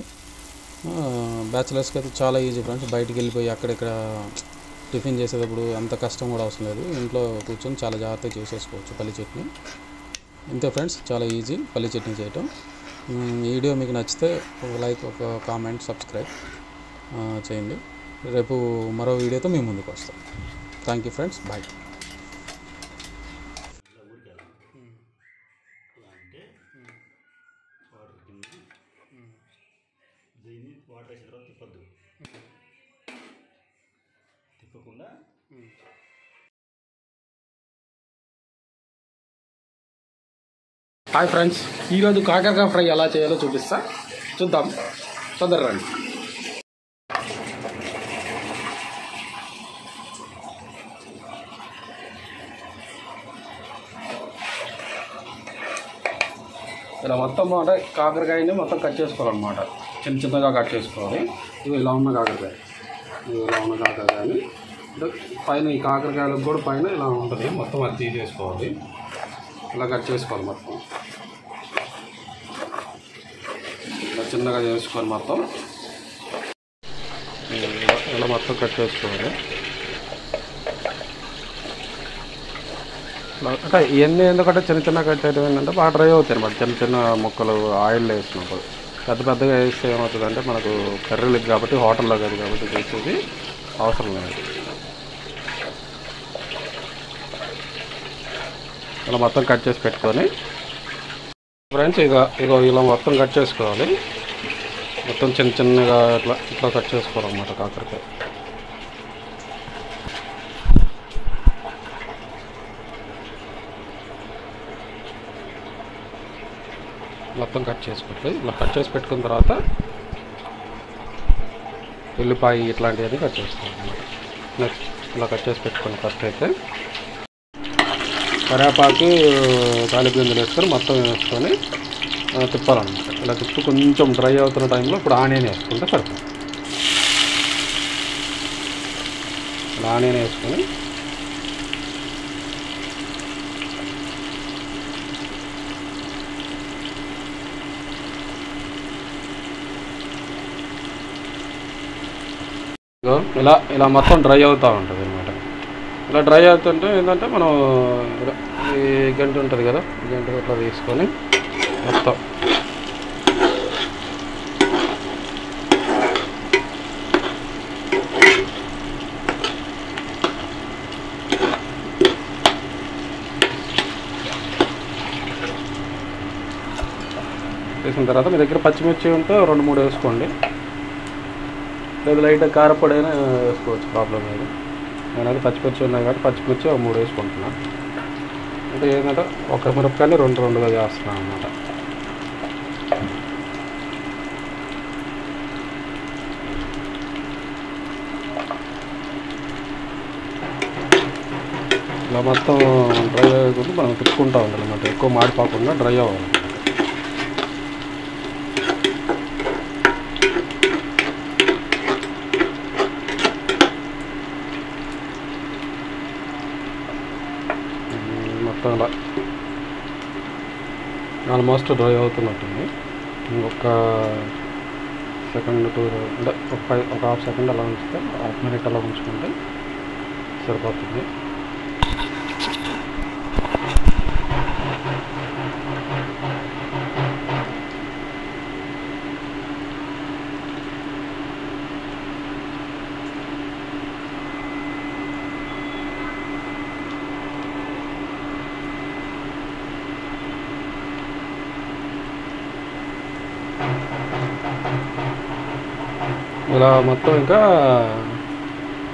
A: బ్యాచిలర్స్కి అయితే చాలా ఈజీ ఫ్రెండ్స్ బయటికి వెళ్ళిపోయి అక్కడిక్కడ టిఫిన్ చేసేటప్పుడు అంత కష్టం కూడా అవసరం లేదు. ఇంట్లో కూర్చొని చాలా జాగ్రత్తగా చేసేసుకోవచ్చు పల్లి చట్నీ. ఇంతే ఫ్రెండ్స్ చాలా ఈజీ పల్లి చట్నీ చేయటం. ఈ వీడియో మీకు నచ్చితే ఒక లైక్ ఒక కామెంట్ సబ్స్క్రైబ్ చేయండి. రేపు మరో వీడియోతో మేము ముందుకు వస్తాం. థ్యాంక్ యూ ఫ్రెండ్స్ బాయ్
C: దీన్ని వాటర్ వేసిన తర్వాత తిప్పద్దు తిప్పకుండా
A: హాయ్ ఫ్రెండ్స్ ఈరోజు కాకరకాయ ఫ్రై ఎలా చేయాలో చూపిస్తా. చూద్దాం. తొందర రండి. ఇలా మొత్తం అంటే కాకరకాయని మొత్తం కట్ చేసుకోవాలన్నమాట. చిన్న చిన్నగా కట్ చేసుకోవాలి. ఇవి ఇలా ఉన్న కాకరకాయ. ఇవి ఇలా ఉన్న కాకరకాయని పైన ఈ కాకరకాయలకు కూడా పైన ఇలా ఉంటుంది. మొత్తం అది తీసేసుకోవాలి. ఇలా కట్ చేసుకోవాలి మొత్తం. ఇలా చిన్నగా చేసుకొని మొత్తం. ఇలా మొత్తం కట్ చేసుకోవాలి. అంటే ఇవన్నీ ఎందుకంటే చిన్న చిన్న కట్ ఏంటంటే బాగా డ్రై అవుతాయి అనమాట చిన్న చిన్న ముక్కలు ఆయిల్లో వేసినప్పుడు. పెద్ద పెద్దగా వేస్తే ఏమవుతుందంటే మనకు కర్రీలకు కాబట్టి హోటల్లో కాదు కాబట్టి చేసేది అవసరం లేదు. ఇలా మొత్తం కట్ చేసి పెట్టుకొని ఫ్రెండ్స్ ఇక ఇక ఇలా మొత్తం కట్ చేసుకోవాలి. మొత్తం చిన్న చిన్నగా ఇట్లా ఇట్లా కట్ చేసుకోవాలన్నమాట కాకరకాయ. మొత్తం కట్ చేసుకోవాలి ఇలా కట్ చేసి పెట్టుకున్న తర్వాత ఉల్లిపాయ ఇట్లాంటివన్నీ కట్ చేసుకోవాలన్నమాట నెక్స్ట్ ఇలా కట్ చేసి పెట్టుకోండి ఫస్ట్ అయితే కరివేపాకు తాలింపు గింజలు వేసుకొని మొత్తం వేసుకొని తిప్పాలన్నమాట. ఇలా తిప్పి కొంచెం డ్రై అవుతున్న టైంలో ఇప్పుడు ఆనియన్ వేసుకుంటే సరిపోతుంది. ఇలా ఆనియన్ వేసుకొని ఇదిగో ఇలా ఇలా మొత్తం డ్రై అవుతూ ఉంటుంది అనమాట ఇలా డ్రై అవుతుంటే ఏంటంటే మనం ఈ గంట ఉంటుంది కదా ఈ గంట ఇట్లా తీసుకొని మొత్తం. వేసిన తర్వాత మీ దగ్గర పచ్చిమిర్చి ఉంటే రెండు మూడు వేసుకోండి. లేదు లైట్గా కారపొడి వేసుకోవచ్చు ప్రాబ్లం లేదు. నేనైతే పచ్చిమిర్చి ఉన్నాయి కాబట్టి పచ్చిమిర్చి ఒక మూడు వేసుకుంటున్నా. అంటే ఏంటంటే ఒక మిరపకాయలు రెండు రెండుగా చేస్తున్నాను అనమాట ఇలా మొత్తం డ్రై అయ్యకుండా మనం తిప్పుకుంటా ఉండాలన్నమాట. ఎక్కువ మాడిపోకుండా డ్రై అవ్వాలి ఉమ్, మొత్తం అలా ఆల్మోస్ట్ డ్రై అవుతున్నట్టుంది. ఒక సెకండ్ టూ అంటే ఒక ఫైవ్ ఒక హాఫ్ సెకండ్ అలా ఉంచితే హాఫ్ మినిట్ అలా ఉంచుకుంటే సరిపోతుంది ఇలా మొత్తం ఇంకా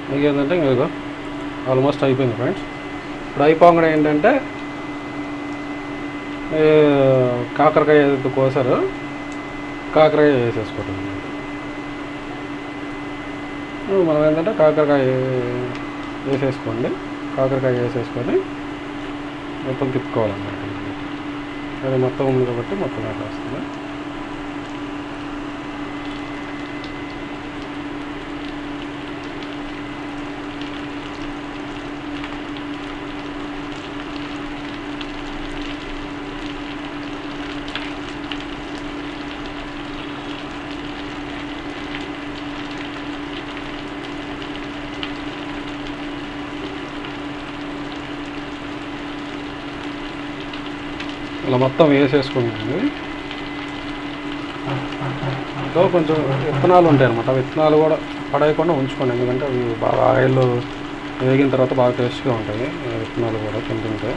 A: మీకు ఏంటంటే ఇంకా ఆల్మోస్ట్ అయిపోయింది ఫ్రెండ్స్ ఇప్పుడు అయిపోగానే ఏంటంటే కాకరకాయ ఏదైతే కోసారో కాకరకాయ వేసేసుకోవటం మనం ఏంటంటే కాకరకాయ వేసేసుకోండి కాకరకాయ వేసేసుకొని మొత్తం తిప్పుకోవాలన్నమాట. అది మొత్తం ఉంది కాబట్టి మొత్తం అట్లా ఇలా మొత్తం వేసేసుకున్నాను సో కొంచెం విత్తనాలు ఉంటాయి అనమాట విత్తనాలు కూడా పడేయకుండా ఉంచుకోండి. ఎందుకంటే అవి బాగా ఆయిల్ వేగిన తర్వాత బాగా టేస్ట్గా ఉంటాయి. విత్తనాలు కూడా తింటుంటే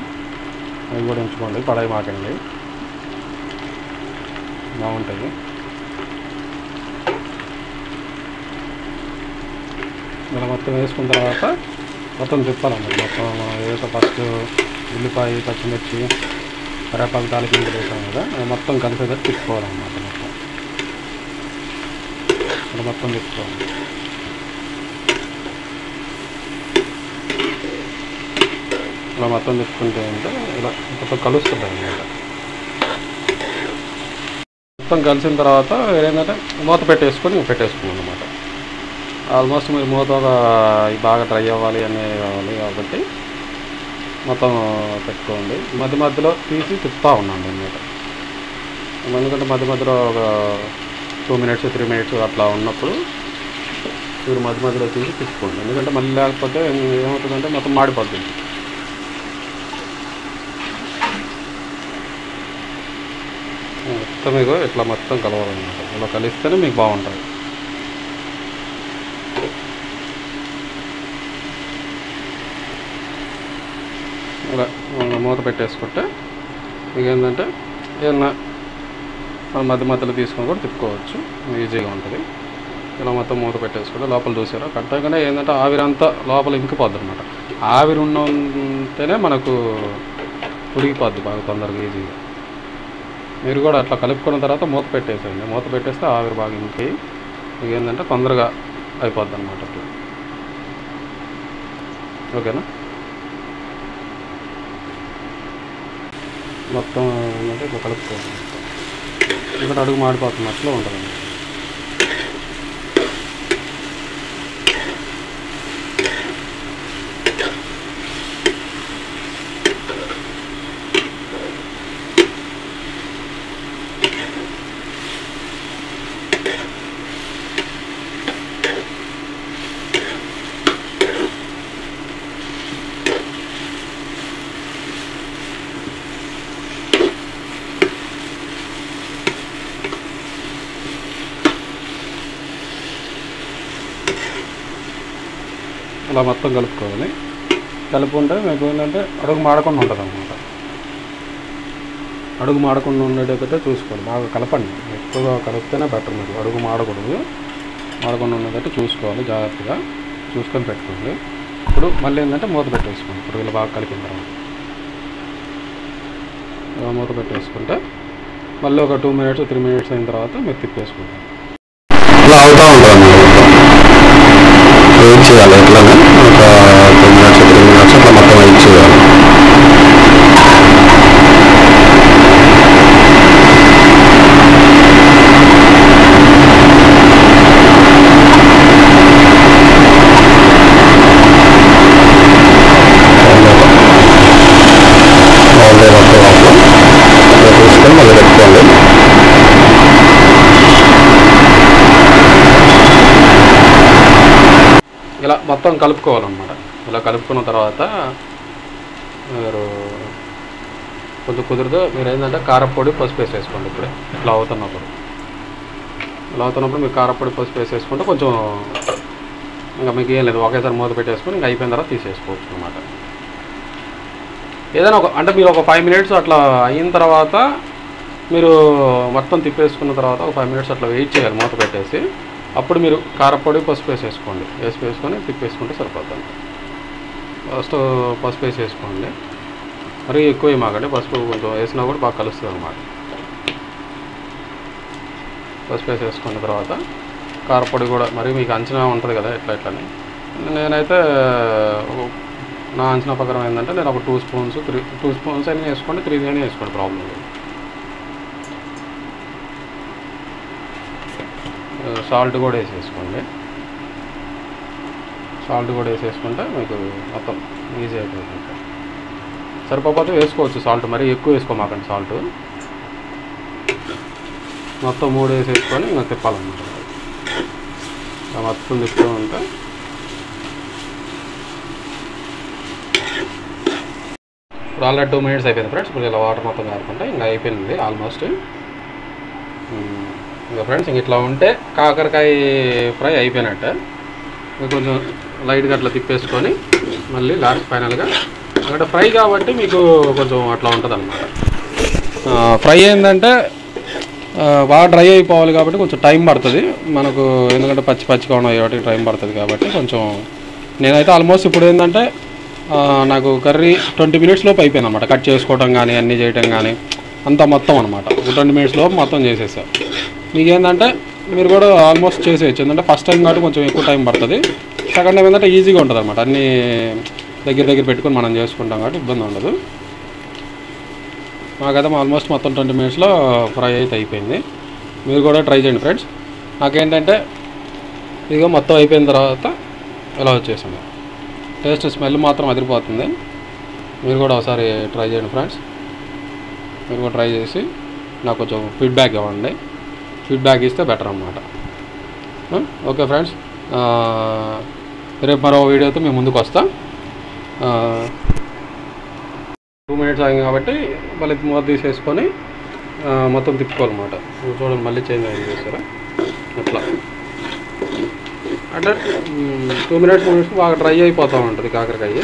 A: అవి కూడా ఉంచుకోండి. పడాయి మాకండి. బాగుంటుంది ఇలా మొత్తం వేసుకున్న తర్వాత మొత్తం తిప్పాలన్నమాట. మొత్తం మనం ఫస్ట్ ఉల్లిపాయ పచ్చిమిర్చి కరేపాకు తాలింపు వేసాం కదా అది మొత్తం కలిసేటట్టు తిప్పుకోవాలన్నమాట మొత్తం. ఇలా మొత్తం తిప్పుకోవాలి. ఇలా మొత్తం తిప్పుకుంటే అంటే ఇలా మొత్తం కలుస్తుంది అన్నమాట మొత్తం కలిసిన తర్వాత ఏంటంటే మూత పెట్టేసుకొని పెట్టేసుకున్నాం అనమాట ఆల్మోస్ట్ మీరు మూత బాగా డ్రై అవ్వాలి అనే కావాలి కాబట్టి మొత్తం పెట్టుకోండి. మధ్య మధ్యలో తీసి తిప్పుతూ ఉన్నాను అనమాట ఎందుకంటే మధ్య మధ్యలో ఒక టూ మినిట్స్ త్రీ మినిట్స్ అట్లా ఉన్నప్పుడు మీరు మధ్య మధ్యలో తీసి తిప్పుకోండి. ఎందుకంటే మళ్ళీ లేకపోతే ఏమవుతుందంటే మొత్తం మాడిపోతుంది మొత్తం మీకు ఇట్లా మొత్తం కలవాలన్నమాట. ఇలా కలిస్తేనే మీకు బాగుంటుంది ఇలా మనం మూత పెట్టేసుకుంటే మీకు ఏంటంటే ఏమన్నా మనం మధ్య మధ్యలో తీసుకొని కూడా తిప్పుకోవచ్చు. ఈజీగా ఉంటుంది. ఇలా మొత్తం మూత పెట్టేసుకుంటే లోపల చూసారా? కట్టగానే ఏంటంటే ఆవిరి అంతా లోపల ఇంకిపోద్ది అనమాట ఆవిరి ఉన్నంతేనే మనకు ఉడికిపోద్ది బాగా తొందరగా ఈజీగా. మీరు కూడా అట్లా కలుపుకున్న తర్వాత మూత పెట్టేసేయండి. మూత పెట్టేస్తే ఆవిరి బాగా ఇంకి ఇక ఏంటంటే తొందరగా అయిపోద్ది అనమాట అట్లా. ఓకేనా? మొత్తం అంటే ఇట్లా కలుపుకోవాలి ఇక్కడ అడుగు మాడిపోతున్నట్లు ఉంటుంది ఇలా మొత్తం కలుపుకోవాలి. కలుపుకుంటే మీకు ఏంటంటే అడుగు మాడకుండా ఉంటుంది అనమాట అడుగు మాడకుండా ఉండేటైతే చూసుకోవాలి. బాగా కలపండి. ఎక్కువగా కలిపితేనే బెటర్ మీకు. అడుగు మాడకూడదు. మాడకుండా ఉండేటట్టు చూసుకోవాలి. జాగ్రత్తగా చూసుకొని పెట్టుకోండి. ఇప్పుడు మళ్ళీ ఏంటంటే మూత పెట్టేసుకోండి. ఇప్పుడు ఇలా బాగా కలిపిన తర్వాత. మూత పెట్టేసుకుంటే మళ్ళీ ఒక టూ మినిట్స్ త్రీ మినిట్స్ అయిన తర్వాత మీరు తిప్పేసుకుంటాం
D: ఇలా అవుతూ ఉంటుంది వెయిట్ చేయాలి? ఎట్లానే ఒక టూ మినిట్స్ త్రీ మినిట్స్ అట్లా మొత్తం వెయిట్ చేయాలి ఆల్రెడీ మొత్తం లోపల ఇలా తీసుకొని మళ్ళీ పెట్టుకోండి
A: ఇలా మొత్తం కలుపుకోవాలన్నమాట. ఇలా కలుపుకున్న తర్వాత మీరు కొంచెం కుదిరితే మీరు ఏంటంటే కారపొడి పసుపు వేసేసుకోండి ఇప్పుడే. ఇట్లా అవుతున్నప్పుడు. ఇలా అవుతున్నప్పుడు మీరు కారపొడి పసుపు వేసేసుకుంటే కొంచెం ఇంకా మీకు ఏం లేదు. ఒకేసారి మూత పెట్టేసుకొని ఇంకా అయిపోయిన తర్వాత తీసేసుకోవచ్చు అనమాట ఏదైనా ఒక అంటే మీరు ఒక ఫైవ్ మినిట్స్ అట్లా అయిన తర్వాత మీరు మొత్తం తిప్పేసుకున్న తర్వాత ఒక ఫైవ్ మినిట్స్ అట్లా వెయిట్ చేయాలి మూత పెట్టేసి. అప్పుడు మీరు కారపొడి పసుపు వేసేసుకోండి. వేసి వేసుకొని తిప్పేసుకుంటే సరిపోతుంది. ఫస్ట్ పసుపు వేసేసుకోండి మరి ఎక్కువ వేయమాకండి పసుపు కొంచెం వేసినా కూడా బాగా కలుస్తుంది అనమాట పసుపు వేసేసుకున్న తర్వాత కారపొడి కూడా మరి మీకు అంచనా ఉంటుంది కదా ఎట్లా ఎట్లని నేనైతే నా అంచనా ప్రకారం ఏంటంటే నేను ఒక two spoons three two spoons అయినా వేసుకోండి త్రీ అయినా వేసుకోండి ప్రాబ్లం లేదు. సాల్ట్ కూడా వేసేసుకోండి. సాల్ట్ కూడా వేసేసుకుంటే మీకు మొత్తం ఈజీ అయిపోతుంది. సరిపోతే వేసుకోవచ్చు సాల్ట్ మరి ఎక్కువ వేసుకోమాకండి సాల్ట్. మొత్తం మూడు వేసేసుకొని ఇంకా తిప్పాలన్నమాట. మొత్తం తిప్పుతూ ఉంటే ఇప్పుడు ఆల్రెడీ టూ మినిట్స్ అయిపోయింది ఫ్రెండ్స్ ఇప్పుడు ఇలా వాటర్ మొత్తం కాకుండా ఇంకా అయిపోయింది ఆల్మోస్ట్. ఇంకా ఫ్రెండ్స్ ఇంక ఇట్లా ఉంటే కాకరకాయ ఫ్రై అయిపోయినట్ట. ఇంకా కొంచెం లైట్గా అట్లా తిప్పేసుకొని మళ్ళీ లాస్ట్ ఫైనల్గా అక్కడ ఫ్రై కాబట్టి మీకు కొంచెం అట్లా ఉంటుంది అనమాట ఫ్రై ఏంటంటే బాగా డ్రై అయిపోవాలి కాబట్టి కొంచెం టైం పడుతుంది. మనకు ఎందుకంటే పచ్చి పచ్చిగా ఉన్నాయి కాబట్టి టైం పడుతుంది కాబట్టి కొంచెం నేనైతే ఆల్మోస్ట్ ఇప్పుడు ఏంటంటే నాకు కర్రీ ట్వంటీ మినిట్స్ లోపు అయిపోయింది అనమాట కట్ చేసుకోవడం కానీ అన్నీ చేయటం కానీ అంతా మొత్తం అనమాట ట్వంటీ మినిట్స్ లోపు మొత్తం చేసేసా. మీకు ఏంటంటే మీరు కూడా ఆల్మోస్ట్ చేసేయచ్చు. ఎందుకంటే ఫస్ట్ టైం కాబట్టి కొంచెం ఎక్కువ టైం పడుతుంది. సెకండ్ టైం ఏంటంటే ఈజీగా ఉంటుంది అనమాట అన్నీ దగ్గర దగ్గర పెట్టుకొని మనం చేసుకుంటాం కాబట్టి ఇబ్బంది ఉండదు. మాకైతే ఆల్మోస్ట్ మొత్తం ట్వంటీ మినిట్స్లో ఫ్రై అయితే అయిపోయింది. మీరు కూడా ట్రై చేయండి ఫ్రెండ్స్ నాకేంటంటే ఇదిగో మొత్తం అయిపోయిన తర్వాత ఇలా వచ్చేసింది టేస్ట్ స్మెల్ మాత్రం అదిరిపోతుంది. మీరు కూడా ఒకసారి ట్రై చేయండి ఫ్రెండ్స్ మీరు కూడా ట్రై చేసి నాకు కొంచెం ఫీడ్బ్యాక్ ఇవ్వండి. ఫీడ్బ్యాక్ ఇస్తే బెటర్ అనమాట ఓకే ఫ్రెండ్స్ రేపు మరో వీడియోతో మేము ముందుకు వస్తాం. టూ మినిట్స్ ఆగింది కాబట్టి మళ్ళీ మూత తీసేసుకొని మొత్తం తిప్పుకోవాలన్నమాట. చూడండి మళ్ళీ చేంజ్ అయింది చూసారా? అట్లా. అంటే టూ మినిట్స్ మినిట్స్ బాగా డ్రై అయిపోతూ ఉంటుంది కాకరకాయ.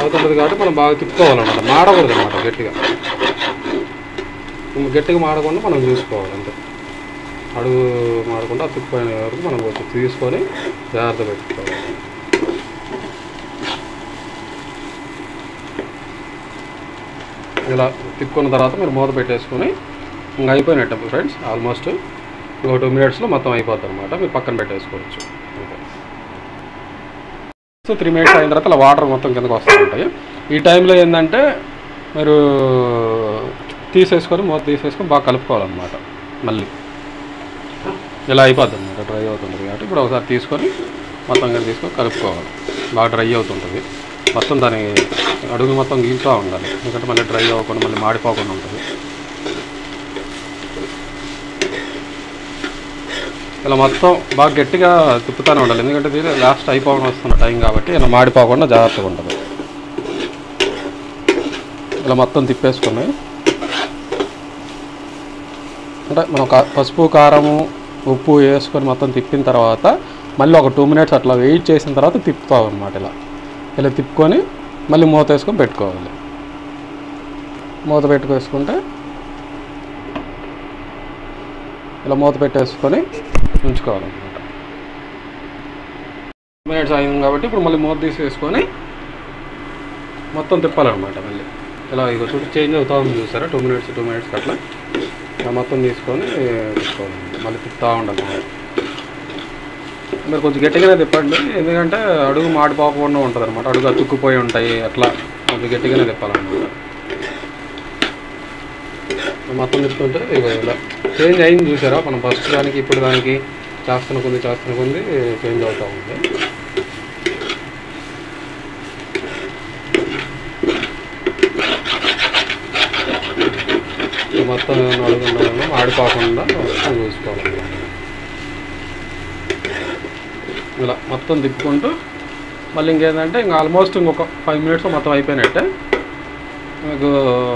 A: అవుతుంటుంది కాబట్టి మనం బాగా తిప్పుకోవాలన్నమాట. మాడకూడదు అనమాట గట్టిగా. గట్టిగా మాడకుండా మనం చూసుకోవాలి అంతే. అడుగు మాడకుండా అతుక్కుపోయిన వరకు మనం కొంచెం తీసుకొని జాగ్రత్త పెట్టుకోవాలి. ఇలా తిప్పుకున్న తర్వాత మీరు మూత పెట్టేసుకొని ఇంకా అయిపోయినట్టు ఫ్రెండ్స్ ఆల్మోస్ట్ ఇంకో టూ మినిట్స్లో మొత్తం అయిపోద్ది అనమాట మీరు పక్కన పెట్టేసుకోవచ్చు. సో త్రీ మినిట్స్ అయిన తర్వాత అలా వాటర్ మొత్తం కిందకు వస్తూ ఉంటాయి. ఈ టైంలో ఏంటంటే మీరు తీసేసుకొని మూత తీసేసుకొని బాగా కలుపుకోవాలన్నమాట. మళ్ళీ. ఇలా అయిపోద్ది అనమాట డ్రై అవుతుంటుంది కాబట్టి ఇప్పుడు ఒకసారి తీసుకొని మొత్తం కానీ తీసుకొని కలుపుకోవాలి. బాగా డ్రై అవుతుంటుంది. మొత్తం దాని అడుగు మొత్తం గీలుతూ ఉండాలి. ఎందుకంటే మళ్ళీ డ్రై అవ్వకుండా మళ్ళీ మాడిపోకుండా ఉంటుంది. ఇలా మొత్తం బాగా గట్టిగా తిప్పుతూనే ఉండాలి. ఎందుకంటే ఇది లాస్ట్ అయిపోవడం వస్తున్న టైం కాబట్టి ఇలా మాడిపోకుండా జాగ్రత్తగా ఉంటుంది ఇలా మొత్తం తిప్పేసుకుని అంటే మనం కా- పసుపు కారము ఉప్పు వేసుకొని మొత్తం తిప్పిన తర్వాత మళ్ళీ ఒక టూ మినిట్స్ అట్లా వెయిట్ చేసిన తర్వాత తిప్పుతావు అనమాట ఇలా. ఇలా తిప్పుకొని మళ్ళీ మూత వేసుకొని పెట్టుకోవాలి. మూత పెట్టుకేసుకుంటే ఇలా మూత పెట్టేసుకొని ఉంచుకోవాలన్నమాట మినిట్స్ అయింది కాబట్టి ఇప్పుడు మళ్ళీ మూత తీసేసుకొని మొత్తం తిప్పాలన్నమాట మళ్ళీ. ఇలా ఇక చూసి చేంజ్ అవుతా ఉంది చూసారా? టూ మినిట్స్ టూ మినిట్స్ అట్లా. మొత్తం తీసుకొని మళ్ళీ తిప్పుతూ ఉండాలి. మీరు కొంచెం గట్టిగానే తిప్పండి. ఎందుకంటే అడుగు మాడిపోకుండా ఉంటుంది అనమాట అడుగు అతుక్కుపోయి ఉంటాయి. అట్లా కొంచెం గట్టిగానే తిప్పాలన్నమాట. మొత్తం తిప్పుతుంటే ఇగో ఇలా చేంజ్ అయింది చూసారా? మనం ఫస్ట్ దానికి ఇప్పుడు దానికి చేస్తున్న కొద్ది చేస్తున్న కొద్ది చేంజ్ అవుతూ ఉంది ఇది మొత్తం ఏమైనా అడుగు ఉండాలన్నా మొత్తం చూసుకోవాలి. ఇలా మొత్తం తిప్పుకుంటూ మళ్ళీ ఇంకేంటంటే ఇంకా ఆల్మోస్ట్ ఇంకొక ఫైవ్ మినిట్స్ మొత్తం అయిపోయినట్టే. మీకు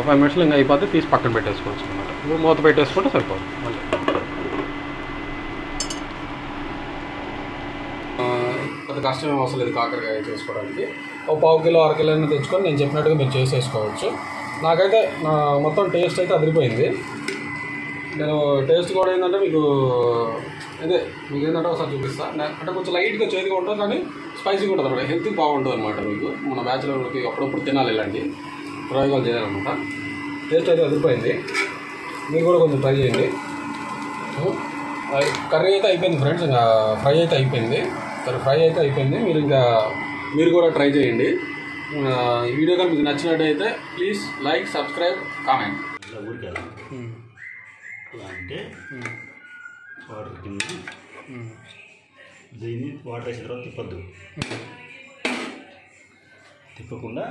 A: ఫైవ్ మినిట్స్లో ఇంకా అయిపోతే తీసి పక్కన పెట్టేసుకోవచ్చు అనమాట ఇప్పుడు మూత పెట్టేసుకుంటే సరిపోతుంది మళ్ళీ. పెద్ద కష్టం అవసరం లేదు కాకరకాయ చేసుకోవడానికి. ఒక పావు కిలో అర కిలో అయినా తెచ్చుకొని నేను చెప్పినట్టుగా మీరు చేసేసుకోవచ్చు. నాకైతే నా మొత్తం టేస్ట్ అయితే అదిరిపోయింది. నేను టేస్ట్ కూడా ఏంటంటే మీకు అదే మీకు ఏంటంటే ఒకసారి చూపిస్తాను అంటే కొంచెం లైట్గా చేదుగా ఉంటుంది కానీ స్పైసీగా ఉంటుంది అనమాట హెల్త్ బాగుంటుంది అనమాట మీకు. మన బ్యాచులర్కి అప్పుడప్పుడు తినాలి ఇలాంటి ప్రయోగాలు చేయాలన్నమాట. టేస్ట్ అయితే అదిరిపోయింది. మీరు కూడా కొంచెం ట్రై చేయండి. కర్రీ అయితే అయిపోయింది ఫ్రెండ్స్ ఇంకా ఫ్రై అయితే అయిపోయింది. సరే ఫ్రై అయితే అయిపోయింది. మీరు ఇంకా మీరు కూడా ట్రై చేయండి. ఈ వీడియో కానీ మీకు నచ్చినట్టయితే ప్లీజ్ లైక్ సబ్స్క్రైబ్ కామెంట్.
C: అంటే వాటర్ కింద దీన్ని వాటర్ వేసిన తర్వాత తిప్పద్దు. తిప్పకుండా